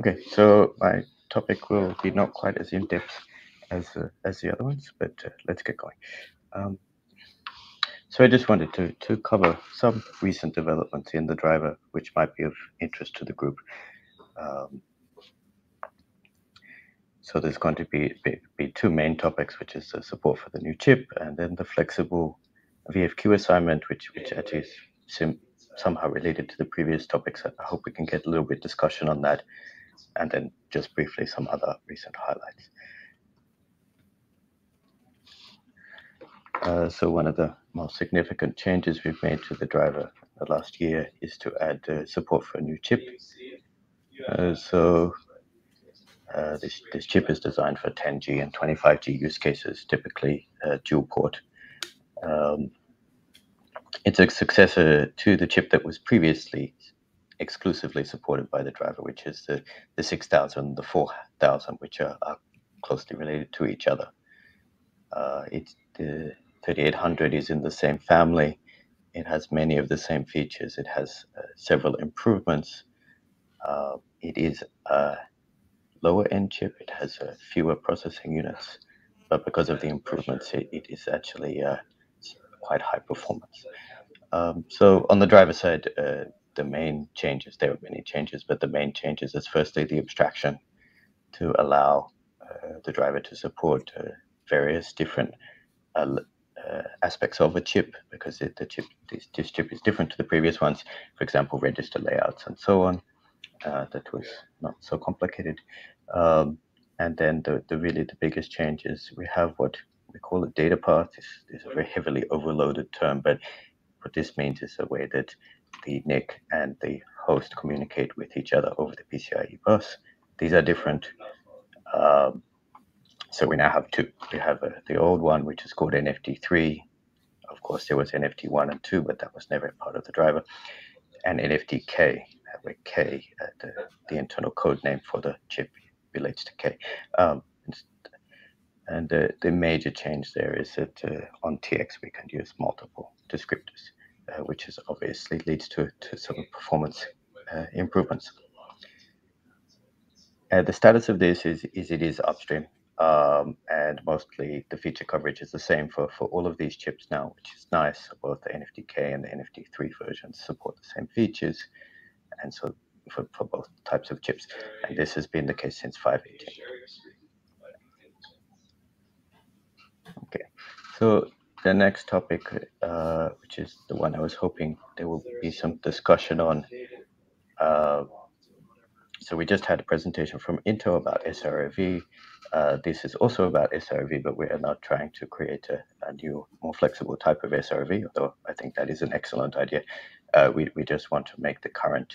Okay, so my topic will be not quite as in-depth as uh, as the other ones, but uh, let's get going. Um, so I just wanted to to cover some recent developments in the driver, which might be of interest to the group. Um, so there's going to be, be be two main topics, which is the support for the new chip, and then the flexible VFQ assignment, which which actually is somehow related to the previous topics. I hope we can get a little bit discussion on that, and then just briefly some other recent highlights. Uh, so one of the most significant changes we've made to the driver the last year is to add uh, support for a new chip. Uh, so uh, this, this chip is designed for 10G and 25G use cases, typically uh, dual port. Um, it's a successor to the chip that was previously exclusively supported by the driver, which is the, the 6000, the 4000, which are, are closely related to each other. Uh, the 3800 is in the same family. It has many of the same features. It has uh, several improvements. Uh, it is a lower end chip. It has uh, fewer processing units, but because of the improvements, it, it is actually uh, quite high performance. Um, so on the driver side, uh, the main changes, there are many changes, but the main changes is firstly the abstraction to allow uh, the driver to support various different uh, aspects of a chip because it, the chip this, this, chip is different to the previous ones. For example, register layouts and so on. Uh, that was not so complicated. Um, and then the, the really the biggest change is we have what we call a data path. This, this is a very heavily overloaded term, but what this means is a way that the NIC and the host communicate with each other over the PCIe bus. These are different. Um, so we now have two. We have uh, the old one, which is called NFD3. Of course, there was NFD1 and 2, but that was never part of the driver. And NFDK, where K, uh, the, the internal code name for the chip, relates to K. Um, and the, major change there is that uh, on TX we can use multiple descriptors, uh, which is obviously leads to, to some performance uh, improvements. Uh, the status of this is, is it is upstream, um, and mostly the feature coverage is the same for, for all of these chips now, which is nice. Both the NFDK and the NFD3 versions support the same features, and so for, for both types of chips. And this has been the case since 518. Okay, so the next topic, uh, which is the one I was hoping there will be some discussion on. Uh, so we just had a presentation from Intel about SRV. Uh, this is also about SRV, but we are not trying to create a, a, new, more flexible type of SRV, although I think that is an excellent idea. Uh, we, we just want to make the current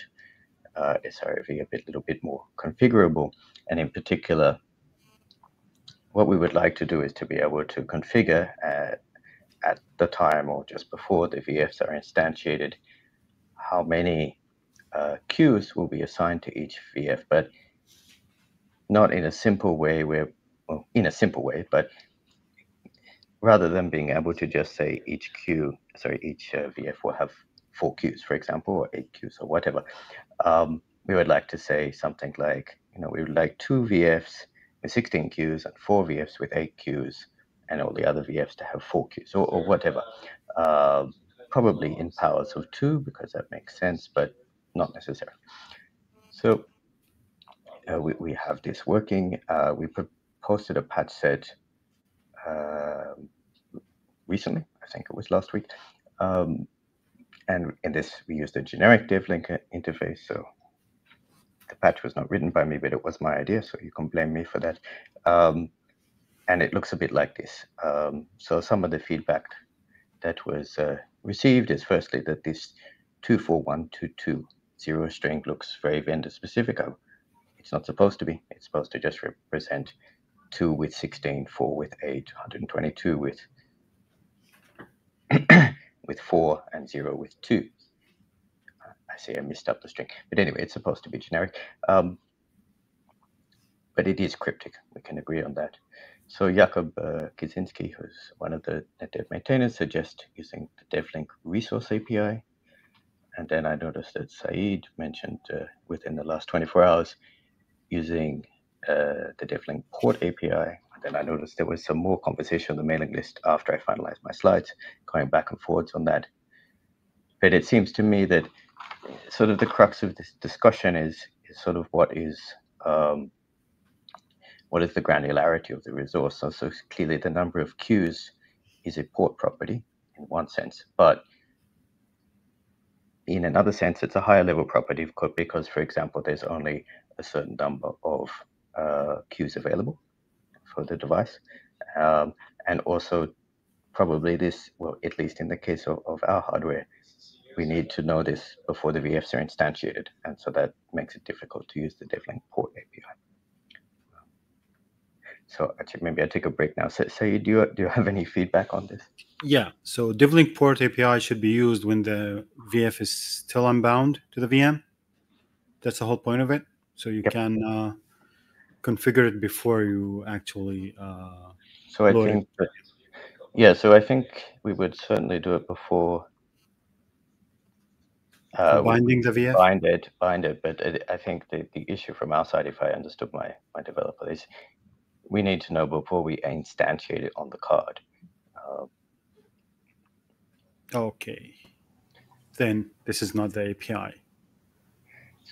uh, SRV a bit, little bit more configurable. And in particular, what we would like to do is to be able to configure uh, at the time or just before the VFs are instantiated how many uh, queues will be assigned to each VF, but not in a simple way where, well, in a simple way, but rather than being able to just say each queue, sorry, each uh, VF will have four queues, for example, or eight queues or whatever, um, we would like to say something like, you know, we would like two VFs with 16 queues and four VFs with eight queues and all the other VFs to have four queues or, or whatever. Uh, probably in powers of two because that makes sense, but not necessarily. So uh, we, we have this working. Uh, we posted a patch set uh, recently, I think it was last week. Um, and in this, we used a generic devlink interface. So the patch was not written by me, but it was my idea. So you can blame me for that. Um, and it looks a bit like this. Um, so some of the feedback that was uh, received is firstly that this 24122 zero string looks very vendor specific. It's not supposed to be. It's supposed to just represent 2 with 16, 4 with 8, 122 with with 4, and 0 with 2. I see I missed up the string. But anyway, it's supposed to be generic. Um, but it is cryptic. We can agree on that. So Jakub uh, who's one of the NetDev maintainers, suggests using the DevLink resource API. And then I noticed that Saeed mentioned uh, within the last 24 hours using uh, the DevLink port API. Then I noticed there was some more conversation on the mailing list after I finalized my slides, going back and forwards on that. But it seems to me that sort of the crux of this discussion is, is sort of what is um, what is the granularity of the resource? So, so clearly the number of queues is a port property in one sense, but in another sense, it's a higher level property because, for example, there's only a certain number of uh, queues available for the device. Um, and also, probably this, well, at least in the case of, of our hardware, we need to know this before the VFs are instantiated. And so that makes it difficult to use the DevLink port API. So actually, maybe I take a break now. So, so you, do you do you have any feedback on this? Yeah. So DevLink port API should be used when the VF is still unbound to the VM. That's the whole point of it. So you yep. can uh, configure it before you actually uh, So I think, that, yeah, so I think we would certainly do it before. Uh, binding the VF? Bind it, bind it. But it, I think the, the issue from our side, if I understood my, my developer, is we need to know before we instantiate it on the card. Uh, Okay. Then this is not the API.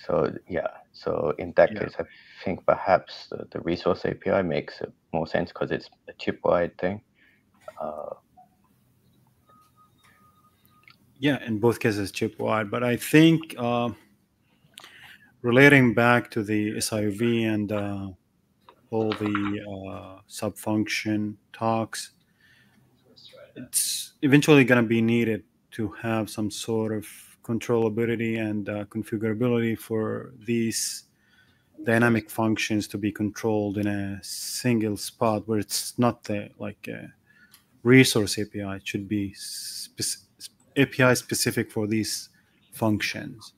So yeah, so in that Yeah. case, I think perhaps the, the resource API makes more sense because it's a chip-wide thing. Uh, Yeah, in both cases, chip wide. But I think uh, relating back to the SIV and uh, all the uh, sub-function talks, it's eventually going to be needed to have some sort of controllability and uh, configurability for these dynamic functions to be controlled in a single spot where it's not the like a resource API. It should be API specific for these functions.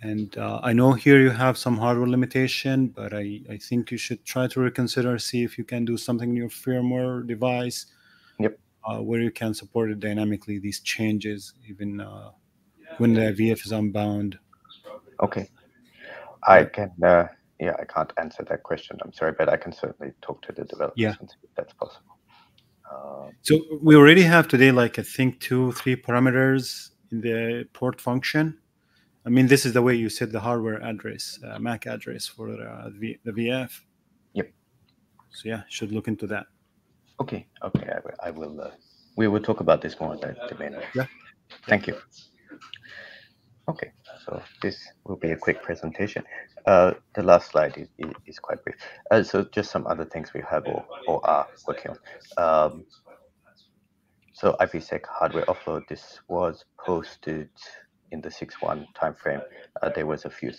And uh, I know here you have some hardware limitation, but I, I think you should try to reconsider, see if you can do something in your firmware device Yep. Uh, where you can support it dynamically, these changes, even uh, when the VF is unbound. okay, I can. Uh, yeah, I can't answer that question. I'm sorry, but I can certainly talk to the developers Yeah. and see if that's possible. Uh, So we already have today, like I think two, three parameters in the port function. I mean, this is the way you set the hardware address, uh, MAC address for uh, v- the VF. Yep. So yeah, should look into that. Okay, okay, I will. I will uh, we will talk about this more at the, main. Yeah. Thank you. Okay, so this will be a quick presentation. Uh, the last slide is, is, is quite brief. Uh, so just some other things we have or, or are working on. Um, so IPsec hardware offload, this was posted in the 6.1 timeframe. Uh, there was a few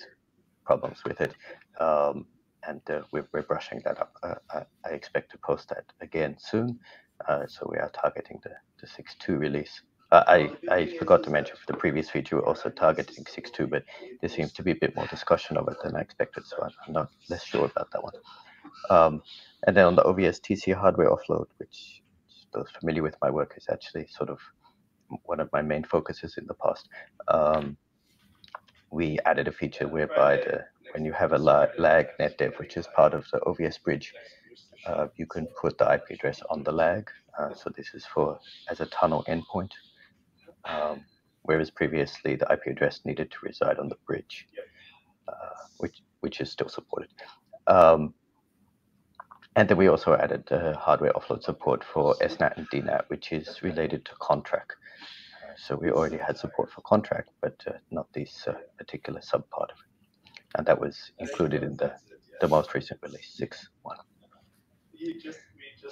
problems with it. Um, and uh, we're, we're brushing that up. Uh, I, I expect to post that again soon. Uh, so we are targeting the, the 6.2 release. I, I forgot to mention for the previous feature, we're also targeting 6.2, but there seems to be a bit more discussion of it than I expected, so I'm- not less sure about that one. Um, and then on the OVS TC hardware offload, which those familiar with my work is actually sort of one of my main focuses in the past. Um, we added a feature whereby the, when you have a la- lag netdev, which is part of the OVS bridge, uh, you can put the IP address on the lag. Uh, so this is for as a tunnel endpoint, um, whereas previously the IP address needed to reside on the bridge, uh, which which is still supported. Um, and then we also added uh, hardware offload support for SNAT and DNAT, which is related to conntrack. Uh, so we already had support for conntrack, but uh, not this particular subpart of it. And that was included in the, the most recent release, 6.1.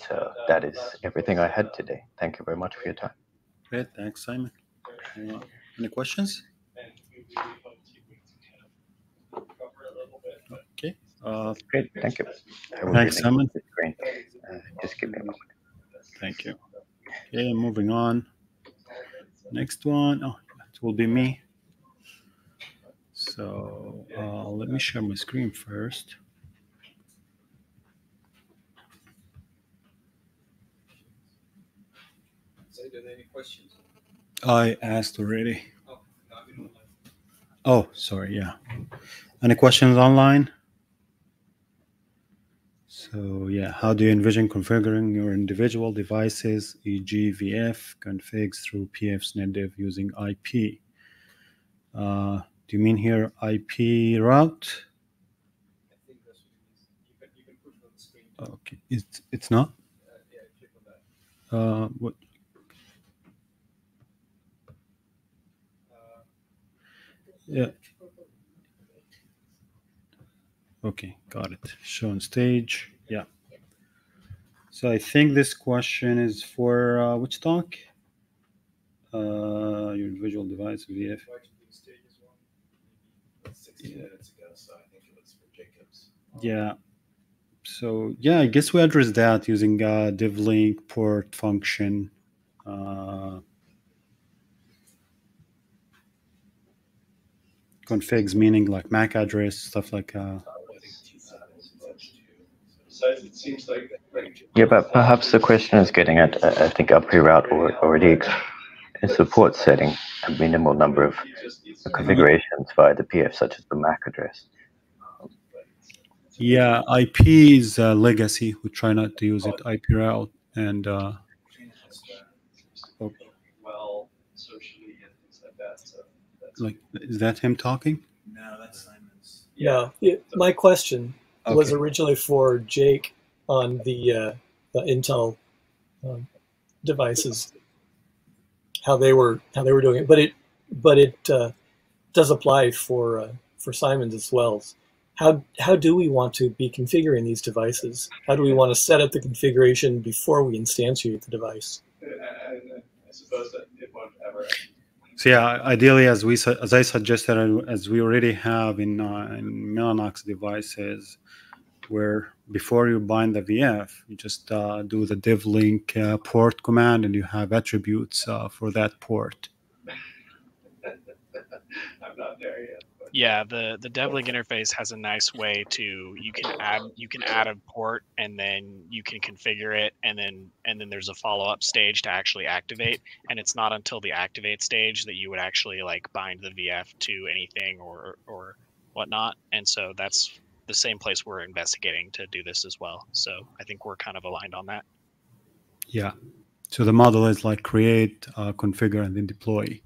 So that is everything I had today. Thank you very much for your time. Great, thanks, Simon. Uh, any questions? Okay. Uh, Great, thank you. Thanks, Simon. Uh, just give me a moment. Thank you. Okay, moving on. Next one, oh, it will be me. So uh, let me share my screen first. Say, are there any questions? I asked already. Oh, no, we don't like. Oh, sorry, yeah. Any questions online? So yeah, how do you envision configuring your individual devices, e.g. VF configs through PF's NetDev using IP? Uh, do you mean here IP route? I think that's what it is. You can, you can put on the screen. Okay, it's it's not. Uh, yeah. Uh, what? Yeah. Okay, got it. Show on stage. Yeah. So I think this question is for uh, which talk? Uh, your visual device VF. 15 minutes ago, so I think it was for Jacobs. Yeah. So yeah, I guess we address that using uh, a devlink port function. Uh, configs meaning like MAC address, stuff like uh, yeah, but perhaps the question is getting at I think a pre-route already a support setting a minimal number of configurations via the PF, such as the MAC address. Yeah, IP is uh, legacy. We try not to use it. IP route and uh, well socially and things like that. So like is that him talking? no, that's Simon's. Yeah, it, my question was originally for Jake on the, uh, the Intel um, devices, how they were how they were doing it, but it but it uh, does apply for uh, for Simon's as well. How how do we want to be configuring these devices? How do we want to set up the configuration before we instantiate the device? So yeah, ideally, as we as I suggested, as we already have in uh, in Mellanox devices, where before you bind the VF, you just uh, do the devlink uh, port command, and you have attributes uh, for that port. I'm not there yet. But Yeah, the the DevLink interface has a nice way to you can add you can add a port and then you can configure it and then and then there's a follow up stage to actually activate and it's not until the activate stage that you would actually like bind the VF to anything or or whatnot and so that's the same place we're investigating to do this as well. So I think we're kind of aligned on that. Yeah. So the model is like create, uh, configure, and then deploy.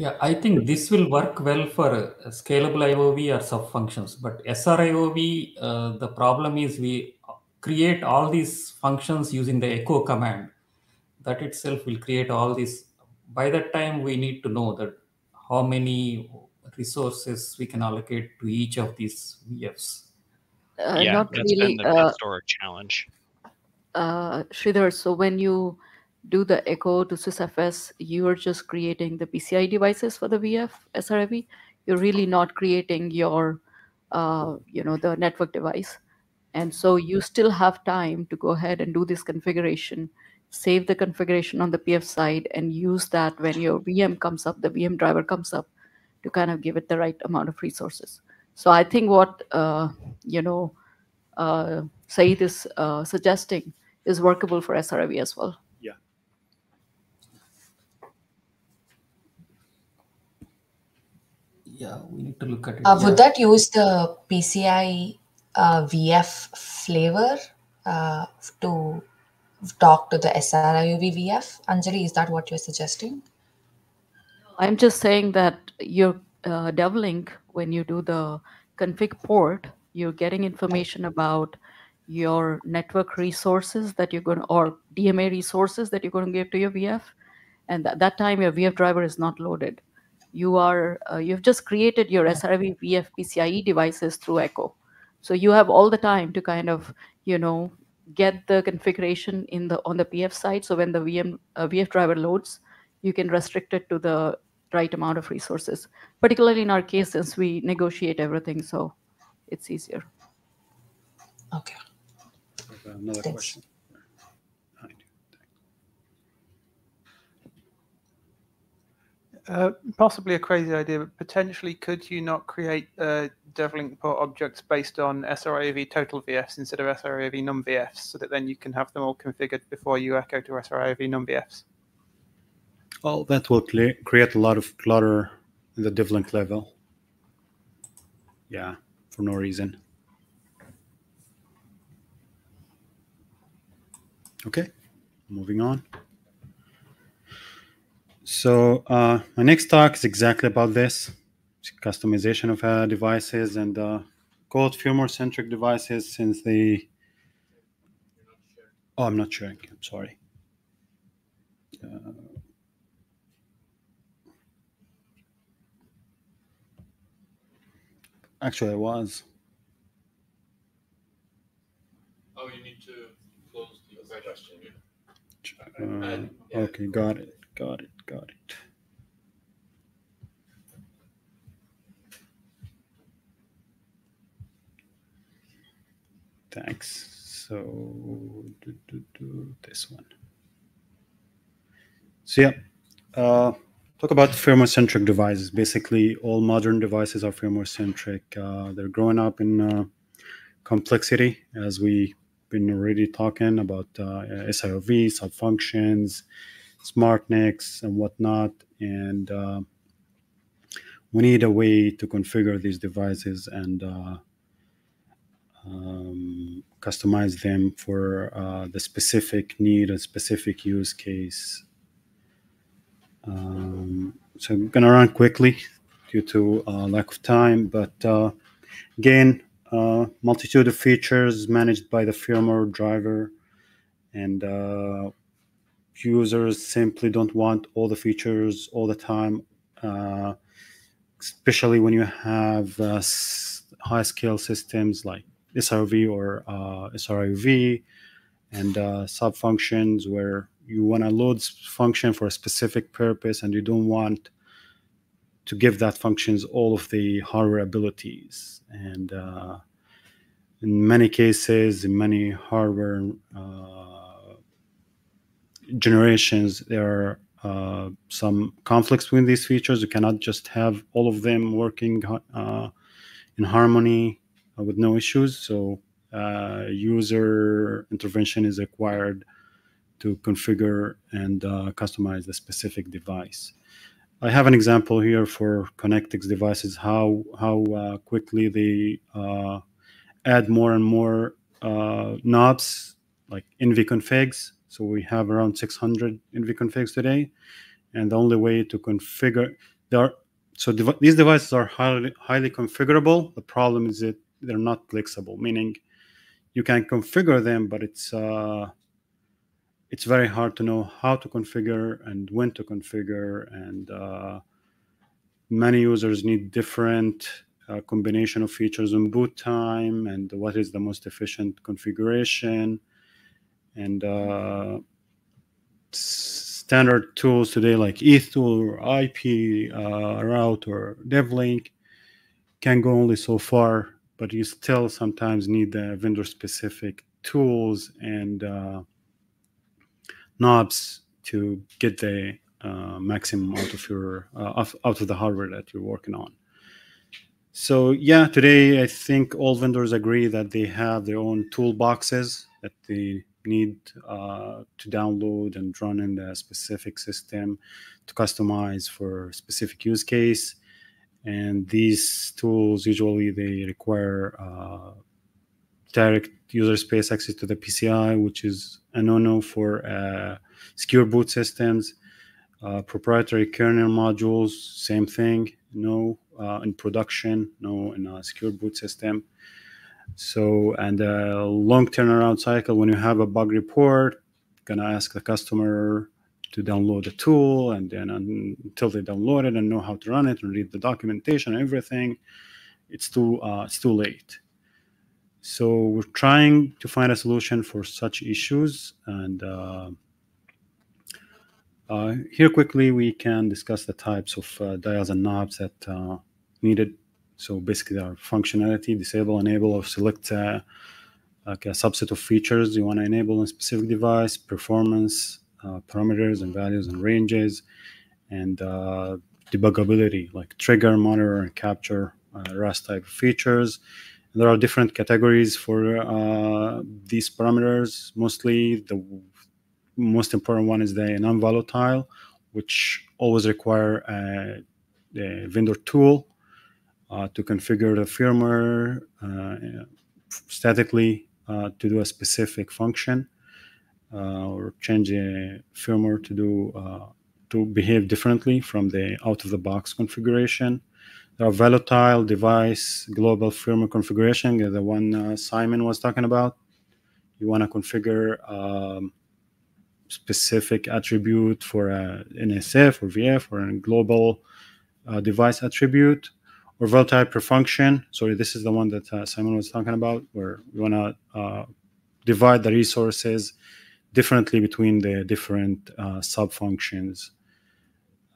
Yeah, I think this will work well for uh, scalable IOV or sub functions, but SRIOV, uh, the problem is we create all these functions using the echo command. That itself will create all these. By that time, we need to know that how many resources we can allocate to each of these VFs. Uh, yeah, not that's really. been the Uh, BitStore challenge. uh, Sridhar, so when you do the echo to sysfs, you are just creating the PCI devices for the VF SRIV. You're really not creating your, uh, you know, the network device. And so you still have time to go ahead and do this configuration, save the configuration on the PF side, and use that when your VM comes up, the VM driver comes up, to kind of give it the right amount of resources. So I think what uh, you know, uh, Saeed is uh, suggesting is workable for SRIV as well. Yeah. Yeah, we need to look at it. Uh, yeah. would that use the PCI uh, VF flavor uh, to talk to the SRIOV VF? Anjali, is that what you're suggesting? I'm just saying that your uh, devlink, when you do the config port, you're getting information about your network resources that you're going to, or DMA resources that you're going to give to your VF. And at that time, your VF driver is not loaded. You are, uh, you've just created your SRV VF PCIe devices through Echo. So you have all the time to kind of, you know, get the configuration in the on the PF side. So when the VM uh, VF driver loads, you can restrict it to the right amount of resources. Particularly in our case, since we negotiate everything, so it's easier. Okay. Okay, Another Thanks. question. Uh, possibly a crazy idea, but potentially could you not create uh, devlink port objects based on SRIOV total VFs instead of SRIOV num VFs, so that then you can have them all configured before you echo to SRIOV num VFs? Well, that will create a lot of clutter in the devlink level. Yeah, for no reason. Okay, moving on. So uh, my next talk is exactly about this customization of uh, devices and uh, called firmware-centric devices since the. Oh, I'm not sharing. I'm sorry. Uh, actually, I was. Oh, you need to close the question. Uh, okay, got it, got it, got it. Thanks. So do, do, do this one. So yeah, uh, talk about firmware-centric devices. Basically, all modern devices are firmware-centric. Uh, they're growing up in uh, complexity, as we've been already talking about uh, SIOV, subfunctions, SmartNICs, and whatnot. And uh, we need a way to configure these devices and uh, um, customize them for uh, the specific need, and specific use case. Um, so I'm going to run quickly due to uh, lack of time, but uh, again, uh, multitude of features managed by the firmware driver, and users simply don't want all the features all the time, uh, especially when you have uh, high-scale systems like SRV or uh, SRIV and uh, sub functions where you want to load function for a specific purpose and you don't want to give that functions all of the hardware abilities. And uh, in many cases in many hardware uh, generations there are uh, some conflicts between these features you cannot just have all of them working uh, in harmony uh, with no issues. So uh, user intervention is required to configure and uh, customize the specific device. I have an example here for ConnectX devices, how, how uh, quickly they add more and more knobs like nvconfigs. So we have around 600 nvconfigs today. And the only way to configure, there are, so dev these devices are highly, highly configurable. The problem is that they're not flexible, meaning you can configure them, but it's uh, it's very hard to know how to configure and when to configure, and uh, many users need different uh, combination of features on boot time and what is the most efficient configuration, and uh, standard tools today like ethtool or IP uh, route or DevLink can go only so far but you still sometimes need the vendor specific tools and uh, knobs to get the uh, maximum out of your uh, out of the hardware that you're working on. So yeah, today I think all vendors agree that they have their own toolboxes that they need uh, to download and run in the specific system to customize for specific use case and these tools usually they require uh, direct user space access to the PCI, which is a no-no for uh, secure boot systems. Uh, proprietary kernel modules, same thing. No uh, in production, no in a secure boot system. So, and a long turnaround cycle. When you have a bug report, gonna ask the customer to download the tool and then until they download it and know how to run it and read the documentation and everything it's too uh, it's too late so we're trying to find a solution for such issues and uh, uh, here quickly we can discuss the types of uh, dials and knobs that uh, needed so basically our functionality disable enable or select uh, like a subset of features you want to enable on a specific device performance uh, parameters and values and ranges, and uh, debuggability like trigger, monitor, and capture uh, RAS type features. And there are different categories for uh, these parameters. Mostly, the most important one is the non-volatile, which always require a, a vendor tool uh, to configure the firmware uh, statically to do a specific function. Uh, or change the firmware to do uh, to behave differently from the out-of-the-box configuration. There are volatile device global firmware configuration, the one uh, Simon was talking about. You want to configure um, specific attribute for a NSF or VF or a global uh, device attribute or volatile per function. Sorry, this is the one that uh, Simon was talking about, where we want to uh, divide the resources differently between the different uh, sub functions.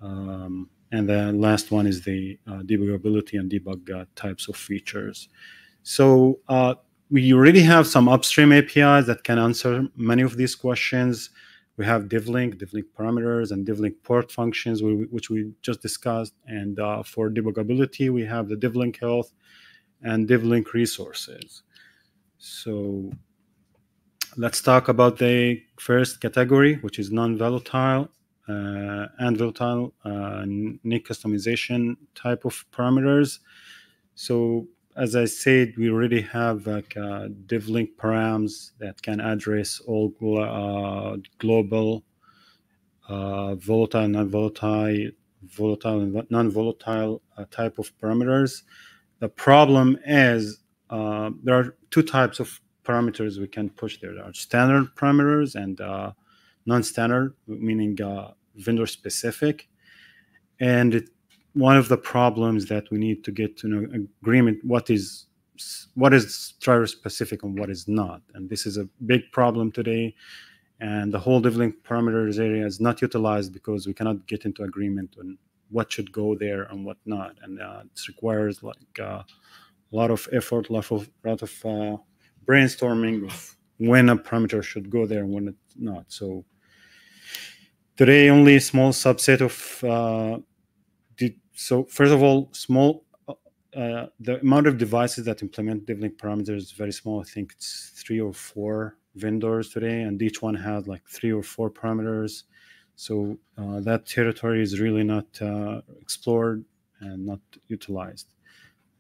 Um, and the last one is the uh, debuggability and debug types of features. So we already have some upstream APIs that can answer many of these questions. We have devlink, devlink parameters, and devlink port functions, which we just discussed. And uh, for debuggability, we have the devlink health and devlink resources. So let's talk about the first category, which is non-volatile uh, and volatile uh, NIC customization type of parameters. So as I said, we already have like uh, DevLink params that can address all uh, global uh, volatile, non-volatile, volatile, and non-volatile uh, type of parameters. The problem is uh, there are two types of parameters we can push there. There are standard parameters and uh, non-standard, meaning vendor specific. And it, one of the problems that we need to get to an agreement what is what is driver specific and what is not? And this is a big problem today. And the whole DevLink parameters area is not utilized because we cannot get into agreement on what should go there and what not. And uh, it requires like uh, a lot of effort a lot of, lot of uh, brainstorming of when a parameter should go there and when it's not. So today only a small subset of uh, so first of all, small uh, the amount of devices that implement DevLink parameters is very small. I think it's three or four vendors today, and each one has like three or four parameters. So uh, that territory is really not uh, explored and not utilized.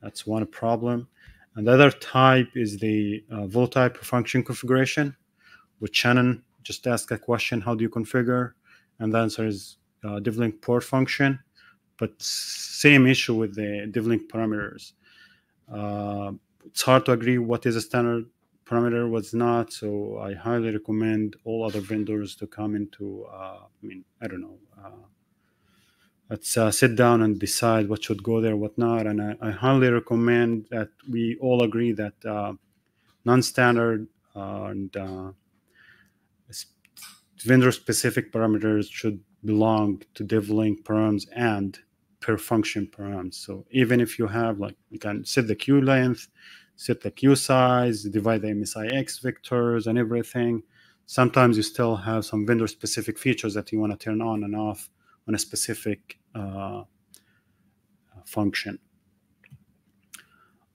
That's one problem. And the other type is the uh, volatile function configuration, which Shannon just asked a question, how do you configure? And the answer is uh, DevLink port function but same issue with the DevLink parameters. Uh, it's hard to agree what is a standard parameter, what's not. So I highly recommend all other vendors to come into. Uh, I mean, I don't know. Uh, let's uh, sit down and decide what should go there, what not. And I, I highly recommend that we all agree that uh, non-standard uh, and vendor-specific parameters should belong to DevLink params and per function params. So even if you have like you can set the queue length, set the queue size, divide the MSIX vectors and everything. Sometimes you still have some vendor specific features that you want to turn on and off on a specific uh, function.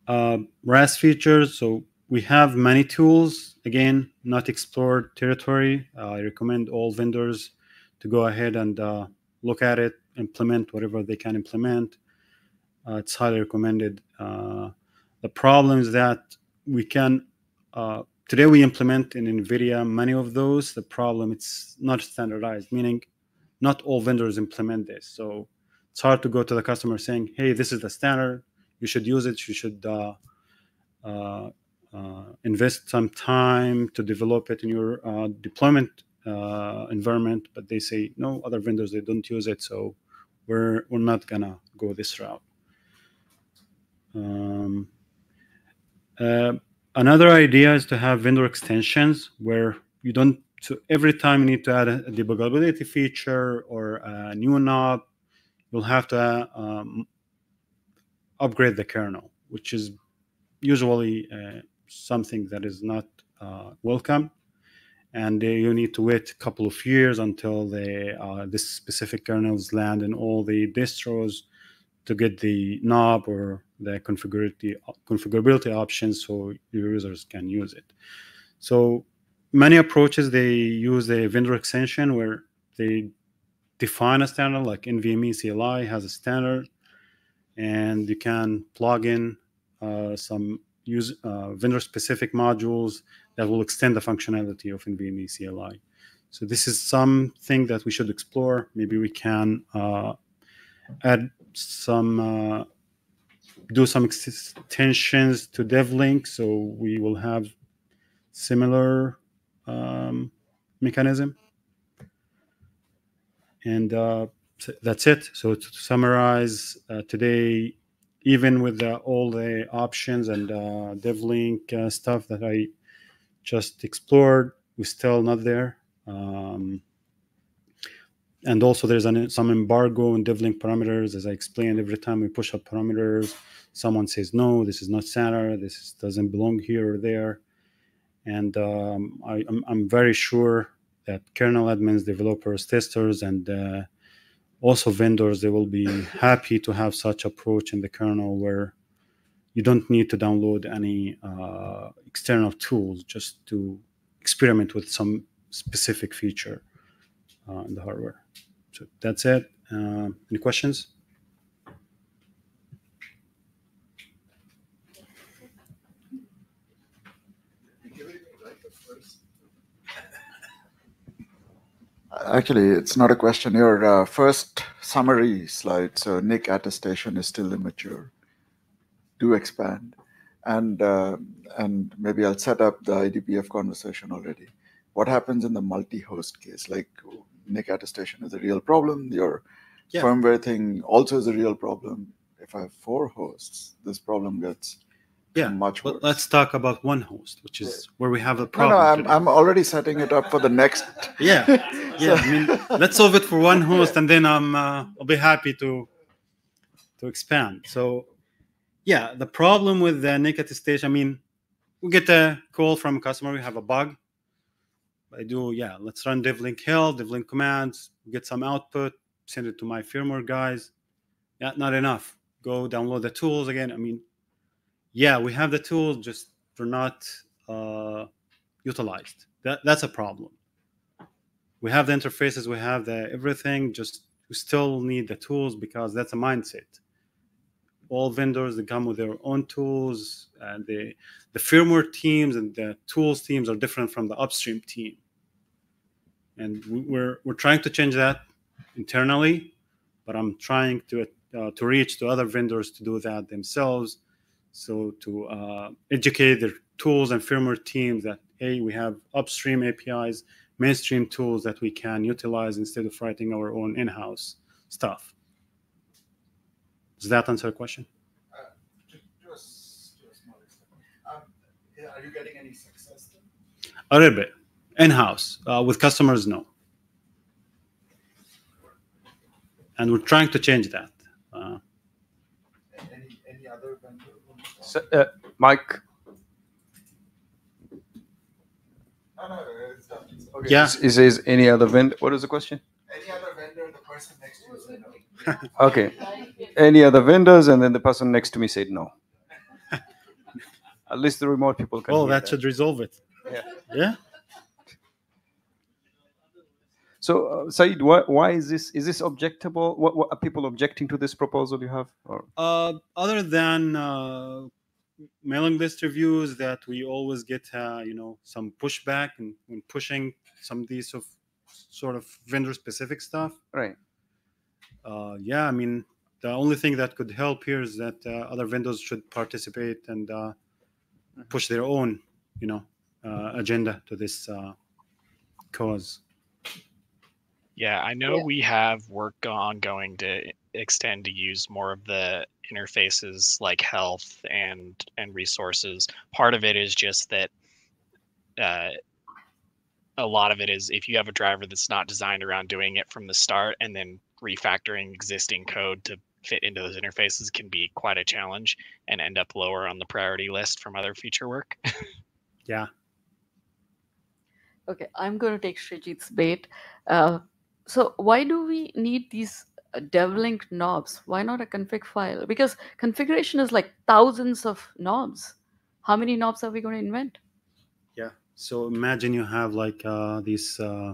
Uh, RAS features. So we have many tools. Again, not explored territory. Uh, I recommend all vendors to go ahead and uh, look at it, implement whatever they can implement. Uh, it's highly recommended. Uh, the problem is that we can uh, today we implement in NVIDIA many of those. The problem it's not standardized, meaning not all vendors implement this. So it's hard to go to the customer saying, "Hey, this is the standard. You should use it. You should." Uh, uh, invest some time to develop it in your deployment uh, environment, but they say no, other vendors they don't use it, so we're we're not gonna go this route. Um, uh, another idea is to have vendor extensions where you don't so every time you need to add a, debuggability feature or a new knob, you'll have to um, upgrade the kernel, which is usually uh, something that is not uh, welcome and you need to wait a couple of years until the uh, this specific kernels land in all the distros to get the knob or the configurability configurability options so your users can use it. So many approaches they use a vendor extension where they define a standard like NVMe CLI has a standard and you can plug in uh, some use uh, vendor specific modules that will extend the functionality of NVMe CLI. So this is something that we should explore. Maybe we can uh, add some, uh, do some extensions to DevLink, so we will have similar um, mechanism. And uh, that's it. So to summarize, uh, today, even with all the options and uh, DevLink uh, stuff that I just explored. We're still not there. Um, and also there's an, some embargo in DevLink parameters. As I explained, every time we push up parameters, someone says, no, this is not standard. This doesn't belong here or there. And um, I, am very sure that kernel admins, developers, testers, and uh, also vendors, they will be happy to have such approach in the kernel where you don't need to download any uh, external tools just to experiment with some specific feature uh, in the hardware. So that's it. Uh, any questions? Actually, it's not a question. Your uh, first summary slide, so NIC attestation is still immature. Do expand. And, uh, and maybe I'll set up the IDPF conversation already. What happens in the multi-host case? Like NIC attestation is a real problem. Your Yeah. firmware thing also is a real problem. If I have four hosts, this problem gets Yeah, much but worse. let's talk about one host, which is where we have a problem. no, I'm, today. I'm already setting it up for the next. yeah yeah i mean let's solve it for one host and then i'm uh, i'll be happy to to expand so yeah the problem with the NIC attestation i mean we get a call from a customer we have a bug i do yeah let's run devlink hill devlink commands get some output send it to my firmware guys yeah not enough go download the tools again i mean yeah we have the tools just they're not uh, utilized. That that's a problem. We have the interfaces we have the everything just we still need the tools because that's a mindset. All vendors they come with their own tools and the the firmware teams and the tools teams are different from the upstream team. And we- we're we're trying to change that internally but i'm trying to uh, to reach to other vendors to do that themselves so to uh, educate their tools and firmware teams that hey we have upstream apis mainstream tools that we can utilize instead of writing our own in-house stuff. Does that answer your question? Um, Are you getting any success? A little bit. In-house. Uh, with customers, no. And we're trying to change that. Uh, Any, any other vendor? So, uh, Mike, No, no, it's done. okay. Yeah. Is, is any other vendor? What is the question? Any other vendor, the person next to you said no. Okay. Any other vendors, and then the person next to me said no. At least the remote people can. well, hear that should resolve it. Yeah. Yeah. So, uh, Saeed, why, why is this? Is this objectable? What, what are people objecting to this proposal you have? Or Uh, other than uh, mailing list reviews that we always get, uh, you know, some pushback and when pushing some of these of sort of vendor specific stuff. right? Uh, yeah, I mean, the only thing that could help here is that uh, other vendors should participate and uh, push their own, you know, uh, agenda to this uh, cause. Yeah, I know Yeah. we have work ongoing to extend to use more of the interfaces like health and and resources. Part of it is just that uh, a lot of it is if you have a driver that's not designed around doing it from the start and then refactoring existing code to fit into those interfaces can be quite a challenge and end up lower on the priority list from other feature work. Yeah. Okay, I'm going to take Srijit's bait. Uh, so why do we need these devlink knobs? Why not a config file? Because configuration is like thousands of knobs. How many knobs are we going to invent? Yeah. So imagine you have like uh, this uh,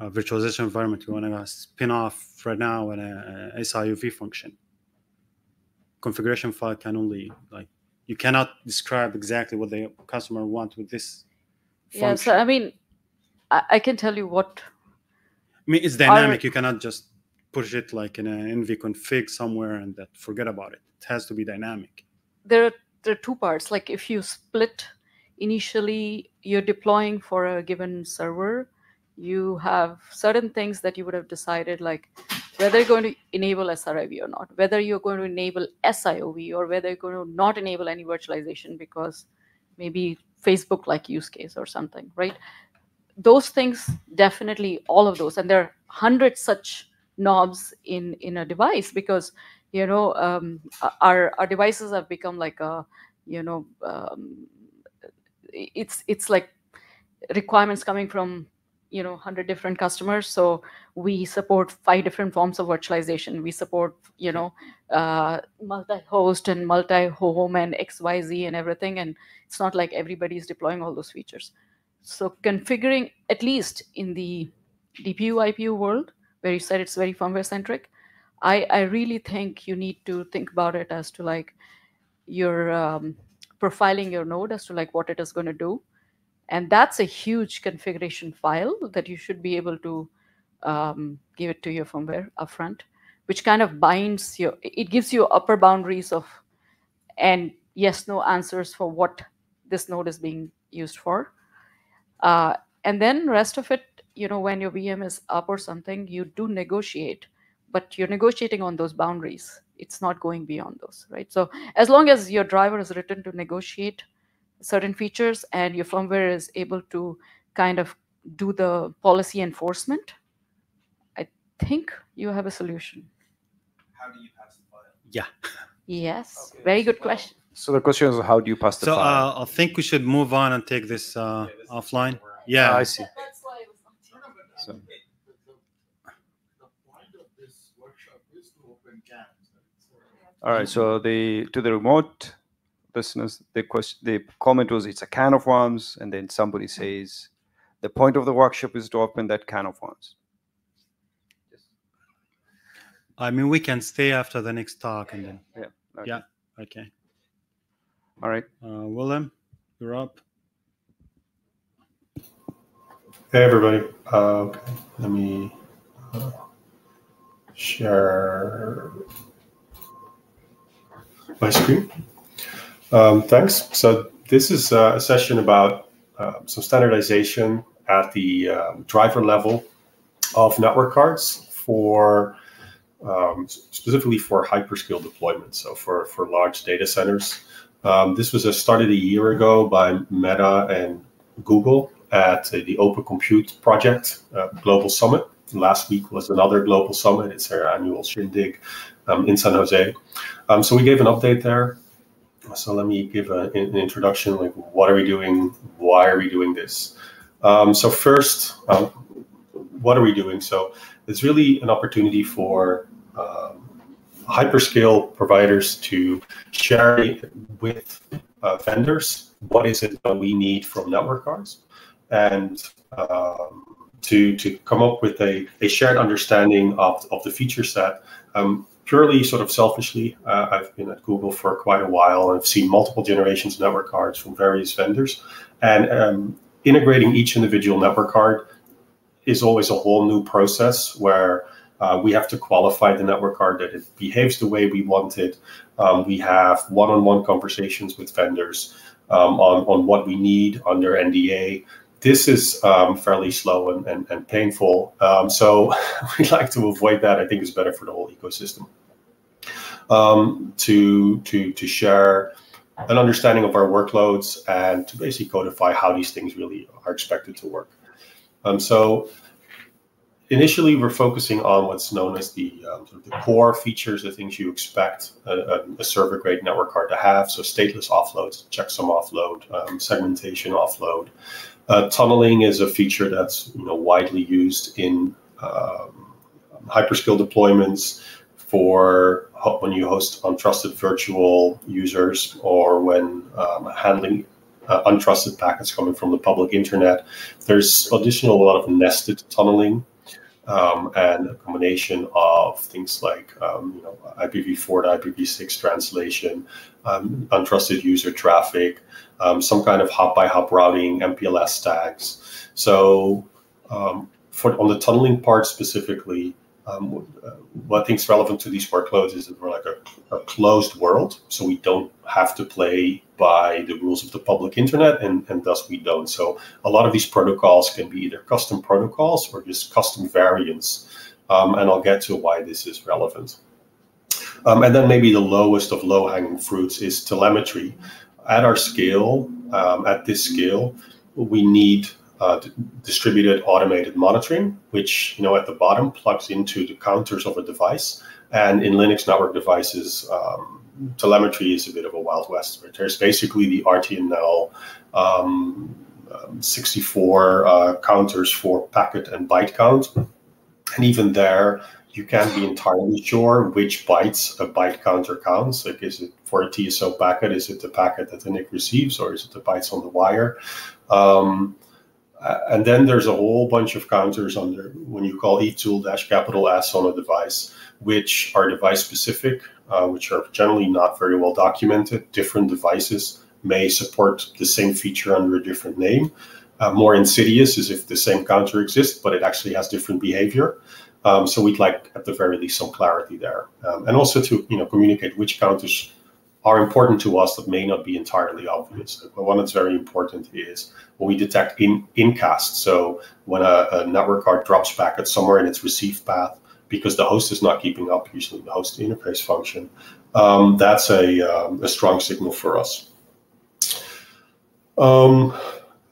uh, virtualization environment. You want to spin off right now in a, a SIOV function. Configuration file can only like you cannot describe exactly what the customer wants with this function. Yeah, so I mean, I, I can tell you what. I mean, it's Our- dynamic. You cannot just push it like in an NV config somewhere and that forget about it. It has to be dynamic. There are there are two parts. Like if you split initially, you're deploying for a given server. You have certain things that you would have decided, like whether you're going to enable SRIV or not, whether you're going to enable SIOV or whether you're going to not enable any virtualization because maybe Facebook like use case or something, right? Those things definitely all of those, and there are hundreds such knobs in in a device because you know um, our our devices have become like a you know um, it's it's like requirements coming from you know 100 different customers. So we support five different forms of virtualization. We support you know uh, multi-host and multi-home and xyz and everything. And it's not like everybody is deploying all those features. So configuring at least in the dpu ipu world where you said it's very firmware centric i i really think you need to think about it as to like you're um, profiling your node as to like what it is going to do and that's a huge configuration file that you should be able to um, give it to your firmware upfront, which kind of binds your, it gives you upper boundaries of, and yes, no answers for what this node is being used for. Uh, and then rest of it, you know, when your VM is up or something, you do negotiate, but you're negotiating on those boundaries. It's not going beyond those, right? So as long as your driver is written to negotiate certain features and your firmware is able to kind of do the policy enforcement, I think you have a solution. How do you pass the file? Yeah. Yes, very good question. So the question is, how do you pass the So file? uh, I think we should move on and take this uh, offline. Yeah. Ah, I see. So, all right. So the to the remote listeners, the question, the comment was, it's a can of worms, and then somebody says, the point of the workshop is to open that can of worms. I mean, we can stay after the next talk and then. Yeah. okay. Yeah. Okay. All right. Uh, Willem, you're up. Hey everybody. Uh, okay. Let me uh, share my screen. Um, thanks. So this is uh, a session about uh, some standardization at the um, driver level of network cards for um, specifically for hyperscale deployment. So for for large data centers. Um, this was uh, started a year ago by Meta and Google at uh, the Open Compute Project uh, Global Summit. Last week was another global summit. It's our annual shindig um, in San Jose. Um, so we gave an update there. So let me give a, an introduction. Like, what are we doing? Why are we doing this? Um, so first, um, what are we doing? So it's really an opportunity for um, hyperscale providers to share with uh, vendors what is it that we need from network cards and um, to, to come up with a, a shared understanding of, of the feature set. Um, purely sort of selfishly, uh, I've been at Google for quite a while I've seen multiple generations of network cards from various vendors. And um, integrating each individual network card is always a whole new process where uh, we have to qualify the network card that it behaves the way we want it. Um, we have one-on-one conversations with vendors um, on, on what we need under NDA. This is um, fairly slow and, and, and painful. Um, so we'd like to avoid that. I think it's better for the whole ecosystem. Um, to, to, to share an understanding of our workloads and to basically codify how these things really are expected to work. Um, so initially we're focusing on what's known as the, um, sort of the core features, the things you expect a, a server grade network card to have. So stateless offloads, checksum offload, um, segmentation offload. Uh, tunneling is a feature that's you know widely used in um, hyperscale deployments for when you host untrusted virtual users or when um, handling uh, untrusted packets coming from the public internet. There's additional a lot of nested tunneling um, and a combination of things like um, you know IPv4 to IPv6 translation, um, untrusted user traffic, um, some kind of hop by hop routing, MPLS tags. So um, for on the tunneling part specifically, um, uh, what I think is relevant to these workloads is that we're like a, a, closed world, so we don't have to play by the rules of the public internet, and, and thus we don't. So a lot of these protocols can be either custom protocols or just custom variants, um, and I'll get to why this is relevant. Um, and then maybe the lowest of low-hanging fruits is telemetry. At our scale, um, at this scale, we need uh, distributed automated monitoring, which you know at the bottom plugs into the counters of a device. And in Linux network devices, um, telemetry is a bit of a wild west. Right? There's basically the RTNL um, um, 64 uh, counters for packet and byte count. And even there, you can't be entirely sure which bytes a byte counter counts. Like, is it for a TSO packet? Is it the packet that the NIC receives, or is it the bytes on the wire? Um, and then there's a whole bunch of counters under when you call ethtool dash capital S on a device, which are device specific, uh, which are generally not very well documented. Different devices may support the same feature under a different name. Uh, more insidious is if the same counter exists, but it actually has different behavior. Um, so we'd like, at the very least, some clarity there, um, and also to you know communicate which counters are important to us that may not be entirely obvious. But one that's very important is when we detect in incast. So when a, a network card drops packet somewhere in its receive path, because the host is not keeping up, usually the host interface function, um, that's a, um, a strong signal for us. Um,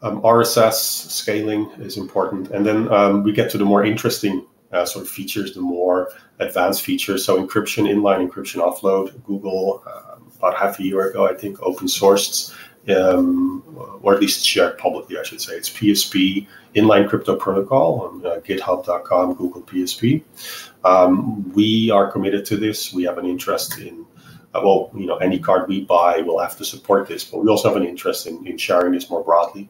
um RSS scaling is important. And then um, we get to the more interesting uh, sort of features, the more advanced features. So encryption, inline encryption offload, Google um, about half a year ago, I think, open sourced, um, or at least shared publicly, I should say. It's PSP, inline crypto protocol on uh, github.com, Google PSP. Um, we are committed to this. We have an interest in uh, well, you know, any card we buy will have to support this, but we also have an interest in, in sharing this more broadly.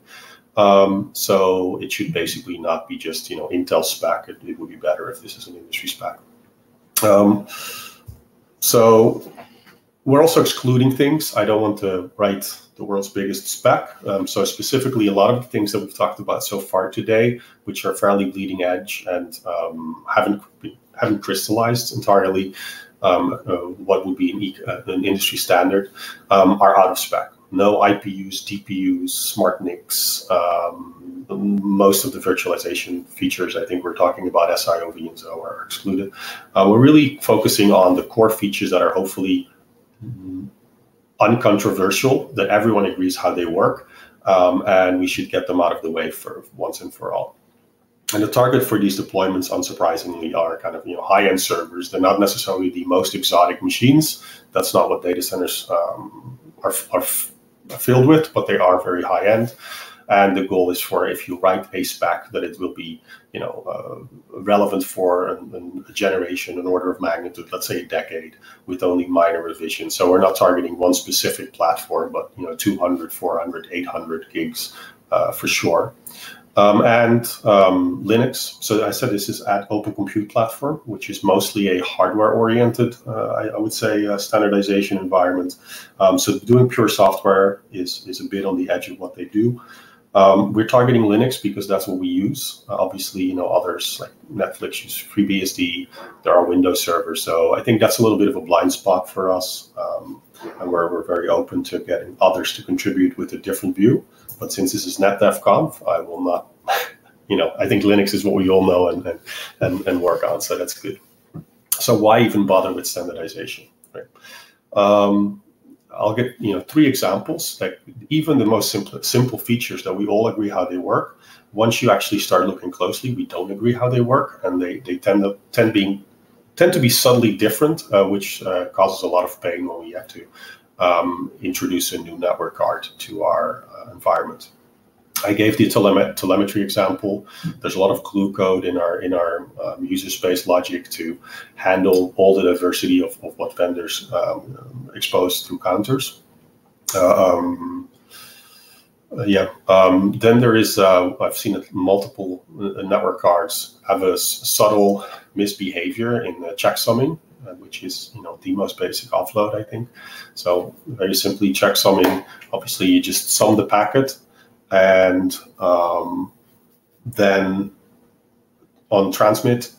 Um, so it should basically not be just you know Intel spec. It, it would be better if this is an industry spec. Um, so we're also excluding things. I don't want to write the world's biggest spec. Um, so specifically, a lot of the things that we've talked about so far today, which are fairly bleeding edge and um, haven't haven't crystallized entirely um, uh, what would be an, uh, an industry standard, um, are out of spec no IPUs, DPUs, smart NICs. Um, most of the virtualization features, I think we're talking about SIOV and are excluded. Uh, we're really focusing on the core features that are hopefully uncontroversial, that everyone agrees how they work, um, and we should get them out of the way for once and for all. And the target for these deployments, unsurprisingly, are kind of you know high-end servers. They're not necessarily the most exotic machines. That's not what data centers um, are, are filled with, but they are very high end. And the goal is for if you write a spec that it will be, you know, uh, relevant for an, a generation, an order of magnitude, let's say a decade, with only minor revisions. So we're not targeting one specific platform, but you know, 200, 400, 800 gigs uh, for sure. Um, and um, Linux. So I said this is at Open Compute Platform, which is mostly a hardware-oriented, uh, I, I, would say, uh, standardization environment. Um, so doing pure software is is a bit on the edge of what they do. Um, we're targeting Linux because that's what we use. Uh, obviously, you know others like Netflix use FreeBSD. There are Windows servers, so I think that's a little bit of a blind spot for us, um, and we're we're very open to getting others to contribute with a different view. But since this is NetDevConf, I will not, you know, I think Linux is what we all know and, and, and, work on, so that's good. So why even bother with standardization, right? Um, I'll get, you know, three examples, like even the most simple, simple features that we all agree how they work. Once you actually start looking closely, we don't agree how they work, and they, they tend to tend being tend to be subtly different, uh, which uh, causes a lot of pain when we have to um, introduce a new network card to our uh, environment. I gave the tele telemetry example. There's a lot of glue code in our in our um, user space logic to handle all the diversity of, of what vendors um, expose through counters. Uh, um, uh, yeah. Um, then there is uh, I've seen multiple uh, network cards have a subtle misbehavior in the checksumming uh, which is you know the most basic offload, I think. So very simply, checksumming. Obviously, you just sum the packet, and um, then on transmit,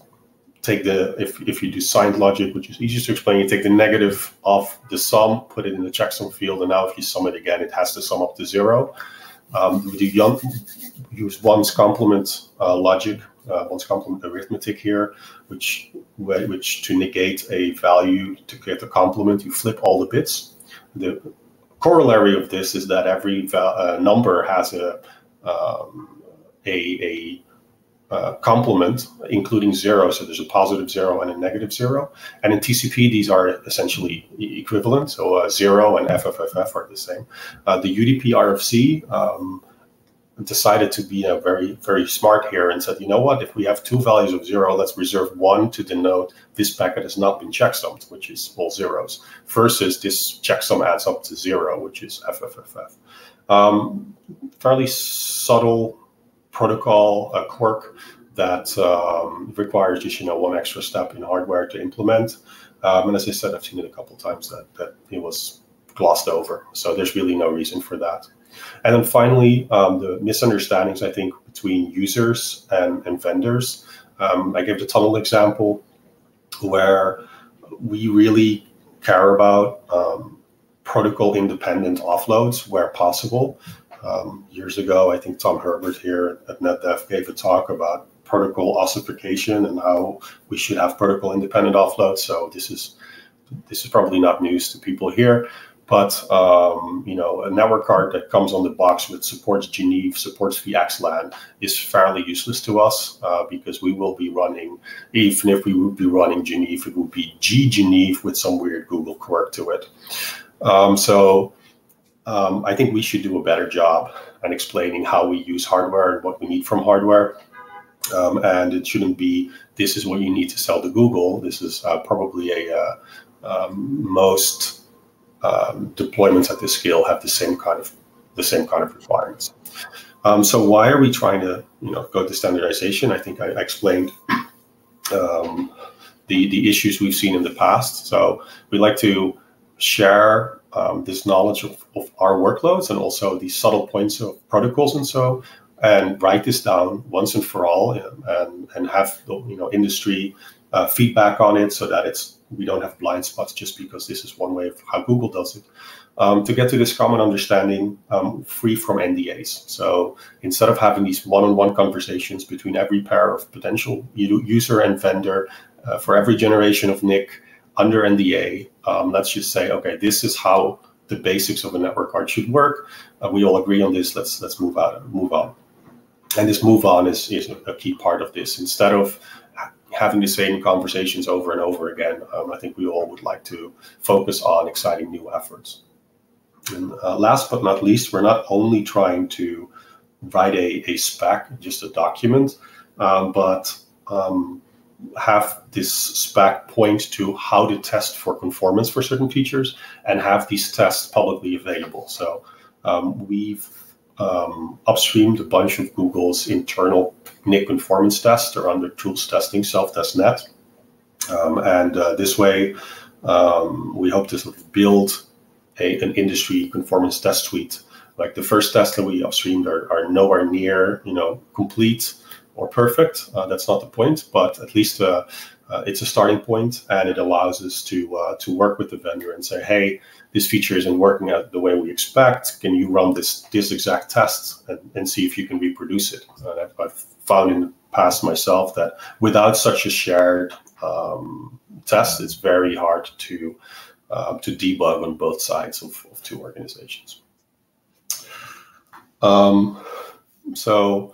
take the if if you do signed logic, which is easiest to explain, you take the negative of the sum, put it in the checksum field, and now if you sum it again, it has to sum up to zero. Um, we do use one's complement uh, logic uh, one's complement arithmetic here, which which to negate a value to get a complement, you flip all the bits. The corollary of this is that every uh, number has a um, a, a uh, complement, including zero. So there's a positive zero and a negative zero. And in TCP, these are essentially equivalent. So uh, zero and FFFF are the same. Uh, the UDP RFC um, decided to be a very very smart here and said, you know what? If we have two values of zero, let's reserve one to denote this packet has not been checksummed, which is all zeros, versus this checksum adds up to zero, which is FFFF. Um, fairly subtle protocol uh, quirk that um, requires just you know one extra step in hardware to implement. Um, and as I said, I've seen it a couple times that that it was glossed over. So there's really no reason for that. And then finally, um, the misunderstandings, I think, between users and, and vendors. Um, I gave the tunnel example where we really care about um, protocol independent offloads where possible. Um, years ago, I think Tom Herbert here at NetDev gave a talk about protocol ossification and how we should have protocol independent offloads. So this is this is probably not news to people here. But um, you know, a network card that comes on the box with supports Geneve, supports VXLAN is fairly useless to us uh, because we will be running, even if we would be running Geneve, it would be G Geneve with some weird Google quirk to it. Um, so um, I think we should do a better job at explaining how we use hardware and what we need from hardware. Um, and it shouldn't be this is what you need to sell to Google. This is uh, probably a uh, um, most um, deployments at this scale have the same kind of the same kind of requirements. Um, so why are we trying to you know go to standardization? I think I, explained um, the the issues we've seen in the past. So we like to share um, this knowledge of, of our workloads and also these subtle points of protocols and so and write this down once and for all and, and, and have you know industry uh, feedback on it so that it's we don't have blind spots just because this is one way of how Google does it. Um, to get to this common understanding um, free from NDAs. So instead of having these one-on-one conversations between every pair of potential user and vendor uh, for every generation of NIC under NDA, um, let's just say, okay, this is how the basics of a network card should work. Uh, we all agree on this. Let's let's move out, move on. And this move on is, is a key part of this. Instead of having the same conversations over and over again. Um, I think we all would like to focus on exciting new efforts. And uh, last but not least, we're not only trying to write a, a spec, just a document, um, but um, have this spec point to how to test for conformance for certain features and have these tests publicly available. So um, we've um, upstreamed a bunch of Google's internal NIC conformance tests. They're under tools testing, self-test.net. Um, and uh, this way, um, we hope to sort of build a, an industry conformance test suite. Like the first tests that we upstreamed are, are nowhere near, you know, complete or perfect. Uh, that's not the point, but at least uh, uh, it's a starting point, and it allows us to uh, to work with the vendor and say, hey, this feature isn't working out the way we expect. Can you run this this exact test and, and see if you can reproduce it? I've, found in the past myself that without such a shared um, test, it's very hard to uh, to debug on both sides of, of two organizations. Um, so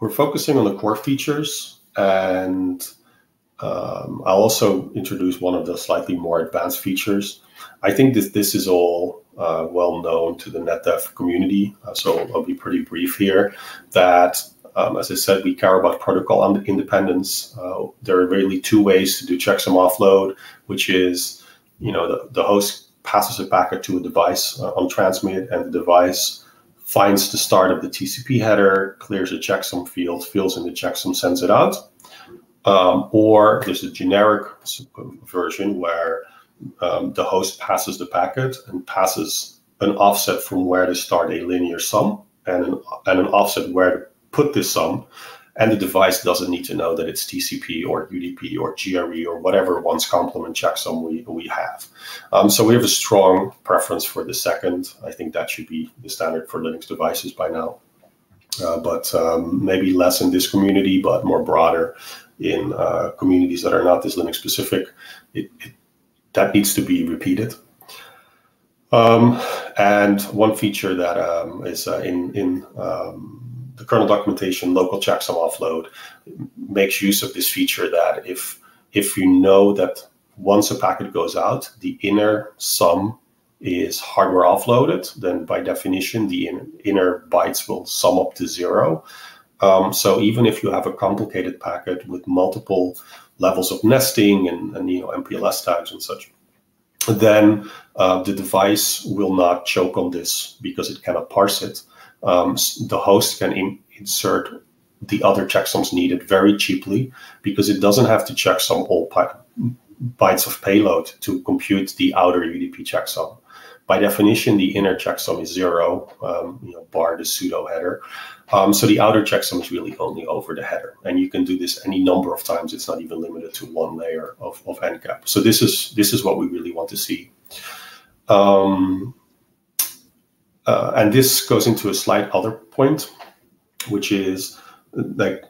we're focusing on the core features and um, I'll also introduce one of the slightly more advanced features. I think that this is all uh, well known to the NetDev community, uh, so I'll be pretty brief here. That, um, as I said, we care about protocol independence. Uh, there are really two ways to do checksum offload, which is, you know, the, the host passes a packet to a device uh, on transmit, and the device finds the start of the TCP header, clears a checksum field, fills in the checksum, sends it out. Um, or there's a generic version where um, the host passes the packet and passes an offset from where to start a linear sum and an, and an offset where to put this sum. And the device doesn't need to know that it's TCP or UDP or GRE or whatever one's complement checksum we, we have. Um, so we have a strong preference for the second. I think that should be the standard for Linux devices by now. Uh, but um, maybe less in this community, but more broader in uh, communities that are not this Linux specific, it, it, that needs to be repeated. Um, and one feature that um, is uh, in, in um, the kernel documentation, local checksum offload, makes use of this feature that if if you know that once a packet goes out, the inner sum is hardware offloaded, then by definition, the in, inner bytes will sum up to zero. Um, so even if you have a complicated packet with multiple levels of nesting and, and you know MPLS tags and such, then uh, the device will not choke on this because it cannot parse it. Um, the host can in, insert the other checksums needed very cheaply because it doesn't have to checksum all bytes of payload to compute the outer UDP checksum. By definition, the inner checksum is zero, um, you know, bar the pseudo header. Um, so the outer checksum is really only over the header, and you can do this any number of times. It's not even limited to one layer of, of encap. So this is this is what we really want to see. Um, uh, and this goes into a slight other point, which is like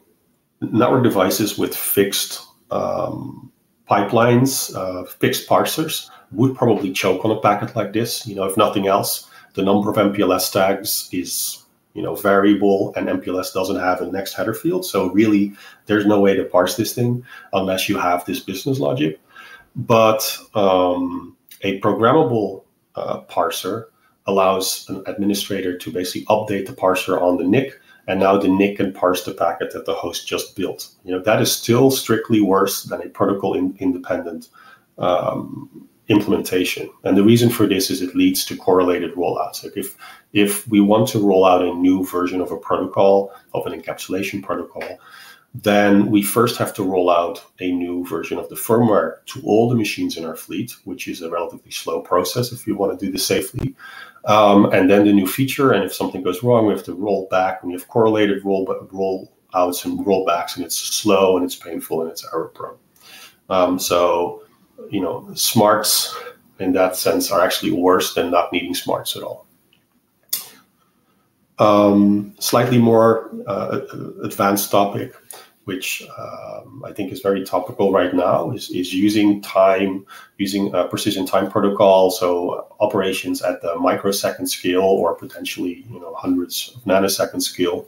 network devices with fixed um, pipelines, uh, fixed parsers would probably choke on a packet like this. You know, if nothing else, the number of MPLS tags is you know variable and MPLS doesn't have a next header field. So really there's no way to parse this thing unless you have this business logic. But um, a programmable uh, parser allows an administrator to basically update the parser on the NIC and now the NIC can parse the packet that the host just built. You know that is still strictly worse than a protocol in, independent um, implementation. And the reason for this is it leads to correlated rollouts. Like if if we want to roll out a new version of a protocol, of an encapsulation protocol, then we first have to roll out a new version of the firmware to all the machines in our fleet, which is a relatively slow process if you want to do this safely. Um, and then the new feature, and if something goes wrong, we have to roll back. We have correlated roll roll outs and rollbacks, and it's slow and it's painful and it's error prone. Um, so you know, smarts in that sense are actually worse than not needing smarts at all. Um, slightly more uh, advanced topic, which um, I think is very topical right now, is, is using time, using a precision time protocol, so operations at the microsecond scale or potentially you know hundreds of nanosecond scale.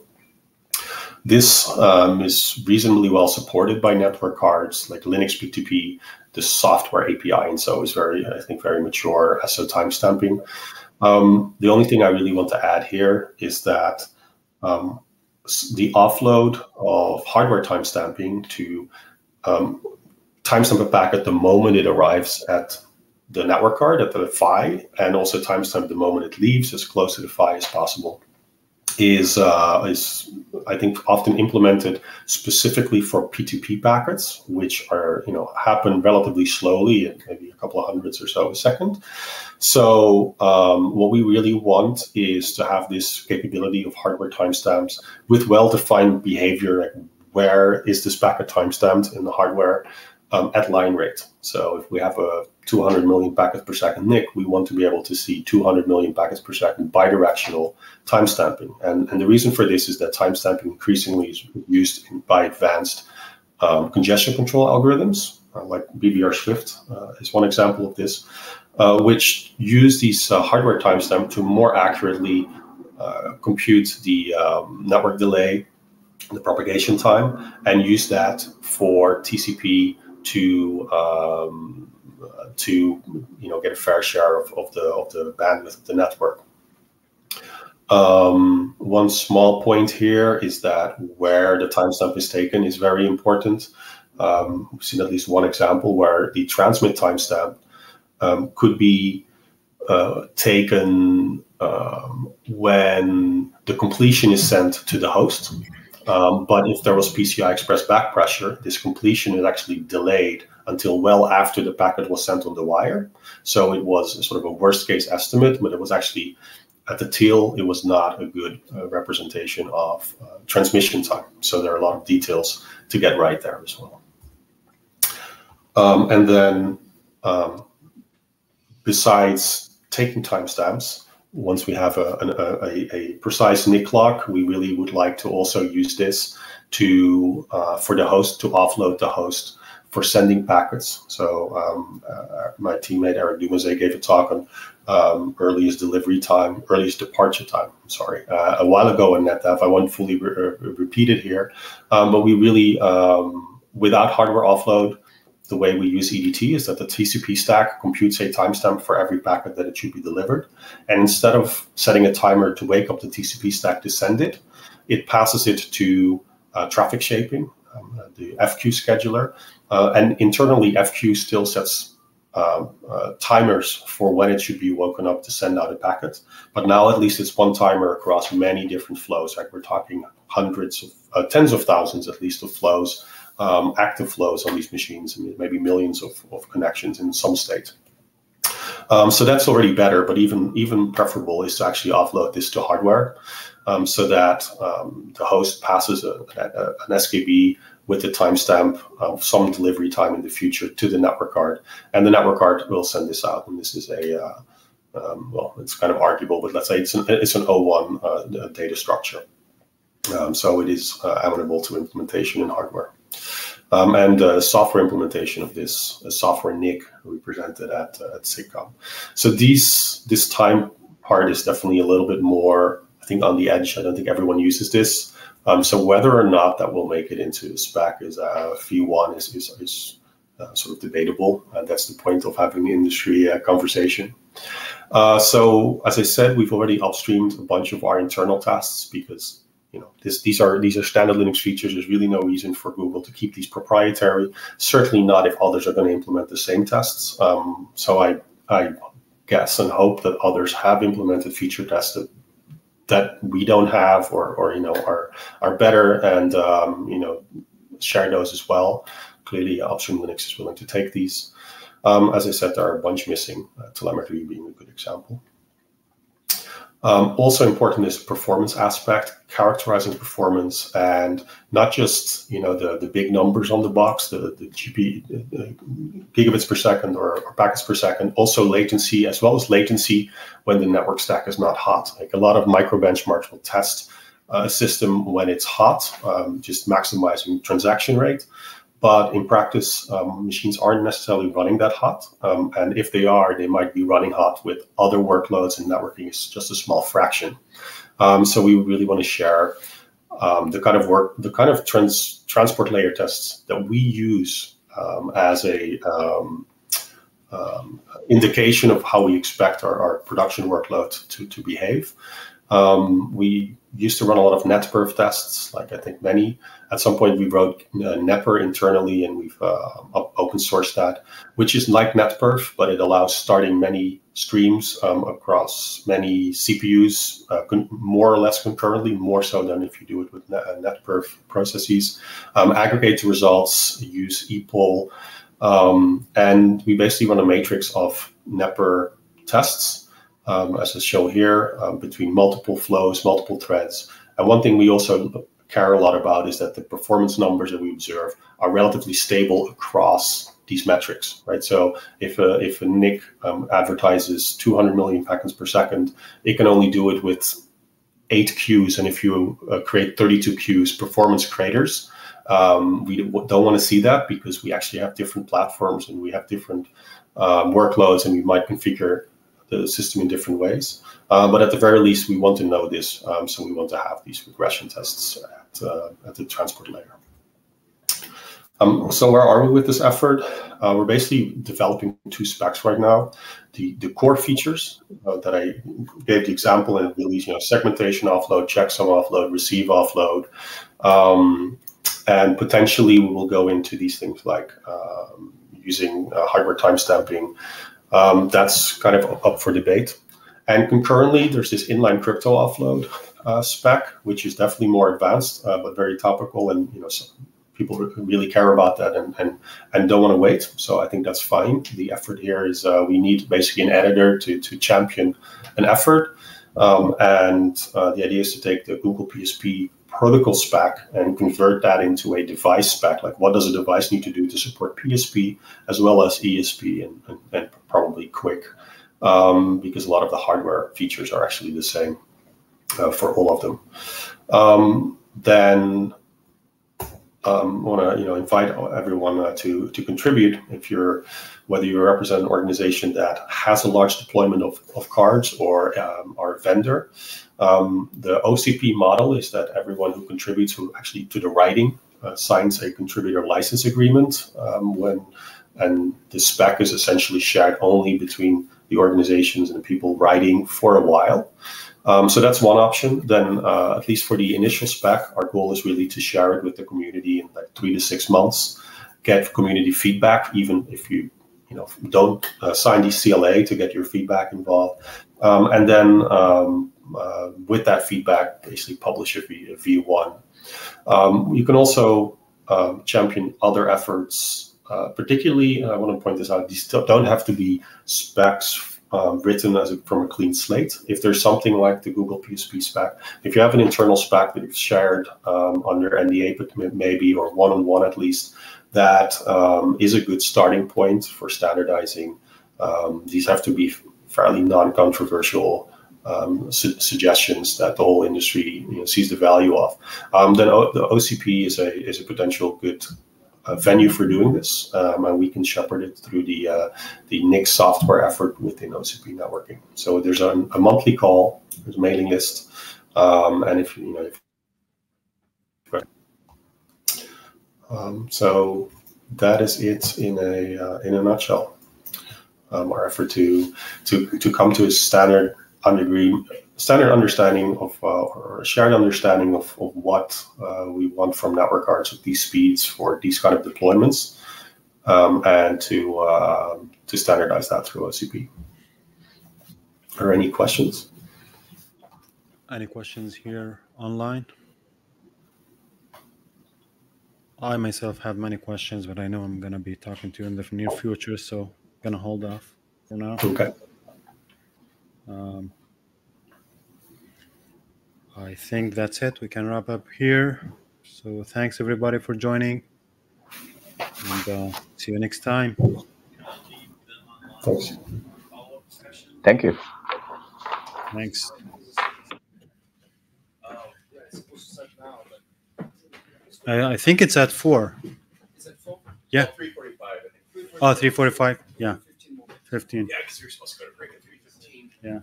This um, is reasonably well supported by network cards like Linux PTP the software API, and so is very, I think, very mature as SO timestamping. Um, the only thing I really want to add here is that um, the offload of hardware timestamping to um, timestamp a packet the moment it arrives at the network card at the PHY, and also timestamp the moment it leaves as close to the PHY as possible is uh, is I think often implemented specifically for PTP packets, which are you know happen relatively slowly, and maybe a couple of hundreds or so a second. So um, what we really want is to have this capability of hardware timestamps with well-defined behavior, like where is this packet timestamped in the hardware um, at line rate. So if we have a 200 million packets per second NIC, we want to be able to see 200 million packets per second bidirectional timestamping. And, and the reason for this is that timestamping increasingly is used in, by advanced um, congestion control algorithms, uh, like BBR Swift uh, is one example of this, uh, which use these uh, hardware timestamp to more accurately uh, compute the um, network delay, the propagation time, and use that for TCP to um, to you know get a fair share of, of the of the bandwidth of the network. Um, one small point here is that where the timestamp is taken is very important. Um, we've seen at least one example where the transmit timestamp um, could be uh, taken um, when the completion is sent to the host. Um, but if there was PCI Express back pressure, this completion is actually delayed until well after the packet was sent on the wire. So it was sort of a worst case estimate, but it was actually at the tail, it was not a good uh, representation of uh, transmission time. So there are a lot of details to get right there as well. Um, and then um, besides taking timestamps, once we have a, a, a, precise NIC clock, we really would like to also use this to uh, for the host to offload the host for sending packets. So um, uh, my teammate Eric Dumazet gave a talk on um, earliest delivery time, earliest departure time. sorry, uh, a while ago in NetDev. I won't fully re repeat it here, um, but we really, um, without hardware offload, the way we use EDT is that the TCP stack computes a timestamp for every packet that it should be delivered. And instead of setting a timer to wake up the TCP stack to send it, it passes it to uh, traffic shaping, um, the FQ scheduler. Uh, and internally, FQ still sets uh, uh, timers for when it should be woken up to send out a packet. But now at least it's one timer across many different flows. Like we're talking hundreds of, uh, tens of thousands at least of flows, um, active flows on these machines, and maybe millions of, of connections in some state. Um, so that's already better, but even even preferable is to actually offload this to hardware um, so that um, the host passes a, a, an SKB with the timestamp of some delivery time in the future to the network card, and the network card will send this out. And this is a uh, um, well, it's kind of arguable, but let's say it's an it's an O1 uh, data structure, um, so it is uh, amenable to implementation in hardware. Um, and uh, software implementation of this software NIC we presented at uh, at SIGCOMM. So these this time part is definitely a little bit more I think on the edge. I don't think everyone uses this. Um, so whether or not that will make it into spec is uh, V1 is is, is uh, sort of debatable. Uh, that's the point of having the industry uh, conversation. Uh, so as I said, we've already upstreamed a bunch of our internal tests because you know this, these are these are standard Linux features. There's really no reason for Google to keep these proprietary. Certainly not if others are going to implement the same tests. Um, so I I guess and hope that others have implemented feature tests that that we don't have or, or you know are are better and um, you know share those as well. Clearly, Upstream Linux is willing to take these. Um, as I said, there are a bunch missing, uh, telemetry being a good example. Um, also important is performance aspect, characterizing performance, and not just you know the the big numbers on the box, the the GP the gigabits per second or, or, packets per second. Also latency, as well as latency when the network stack is not hot. Like a lot of micro benchmarks will test a system when it's hot, um, just maximizing transaction rate. But in practice, um, machines aren't necessarily running that hot. Um, and if they are, they might be running hot with other workloads, and networking is just a small fraction. Um, so we really want to share um, the kind of work, the kind of trans, transport layer tests that we use um, as a um, indication of how we expect our, our production workload to, to behave. we used to run a lot of netperf tests, like I think many. At some point, we wrote uh, internally, and we've uh, open sourced that, which is like netperf, but it allows starting many streams um, across many CPUs, uh, more or less concurrently, more so than if you do it with uh, netperf processes. Um, aggregate the results, use epoll, um, and we basically run a matrix of neper tests um, as I show here, um, between multiple flows, multiple threads. And one thing we also care a lot about is that the performance numbers that we observe are relatively stable across these metrics, right? So if a, if a NIC um, advertises 200 million packets per second, it can only do it with eight queues. And if you uh, create 32 queues, performance craters, um, we don't want to see that because we actually have different platforms and we have different um, workloads and we might configure the system in different ways. Uh, but at the very least, we want to know this, um, so we want to have these regression tests at, uh, at the transport layer. Um, so where are we with this effort? Uh, we're basically developing two specs right now. The, the core features uh, that I gave the example in release, you know, segmentation offload, checksum offload, receive offload, um, and potentially we will go into these things like um, using uh, hardware timestamping, um, that's kind of up for debate. And concurrently, there's this inline crypto offload uh, spec, which is definitely more advanced, uh, but very topical. And you know, people really care about that and, and, and don't want to wait. So I think that's fine. The effort here is uh, we need basically an editor to, to champion an effort. Um, and uh, the idea is to take the Google PSP protocol spec and convert that into a device spec. Like, what does a device need to do to support PSP as well as ESP and, and, and probably QUIC? Um, because a lot of the hardware features are actually the same uh, for all of them. Um, then um, want to you know invite everyone uh, to to contribute if you're whether you represent an organization that has a large deployment of, of cards or um, are a vendor um, the OCP model is that everyone who contributes who actually to the writing uh, signs a contributor license agreement um, when and the spec is essentially shared only between the organizations and the people writing for a while. Um, so that's one option. Then, uh, at least for the initial spec, our goal is really to share it with the community in like three to six months, get community feedback, even if you you know don't uh, sign the CLA to get your feedback involved, um, and then um, uh, with that feedback, basically publish a, v, a V1. Um, you can also um, champion other efforts, uh, particularly. I want to point this out: these don't have to be specs um, written as a, from a clean slate. If there's something like the Google PSP spec, if you have an internal spec that you've shared um, under NDA, but maybe or one-on-one at least, that um, is a good starting point for standardizing. Um, these have to be fairly non-controversial um, su suggestions that the whole industry you know, sees the value of. Um, then o the OCP is a is a potential good venue for doing this, um, and we can shepherd it through the uh, the NICs software effort within OCP networking. So there's a, a monthly call, there's a mailing list, um, and if you know, if, um, so that is it in a uh, in a nutshell. Um, our effort to to to come to a standard agreement standard understanding of uh, or shared understanding of, of what uh, we want from network cards at these speeds for these kind of deployments, um, and to uh, to standardize that through OCP. Are any questions? Any questions here online? I myself have many questions, but I know I'm going to be talking to you in the near future, so I'm going to hold off for now. Okay. Um, I think that's it. We can wrap up here. So thanks everybody for joining, and uh, see you next time. Thanks. Thank you. Thanks. I, I think it's at four. Yeah. Oh, 345. Yeah. 15. Yeah, because you're supposed to go to break at 315. Yeah.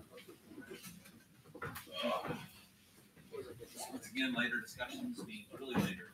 Again, later discussions being really later.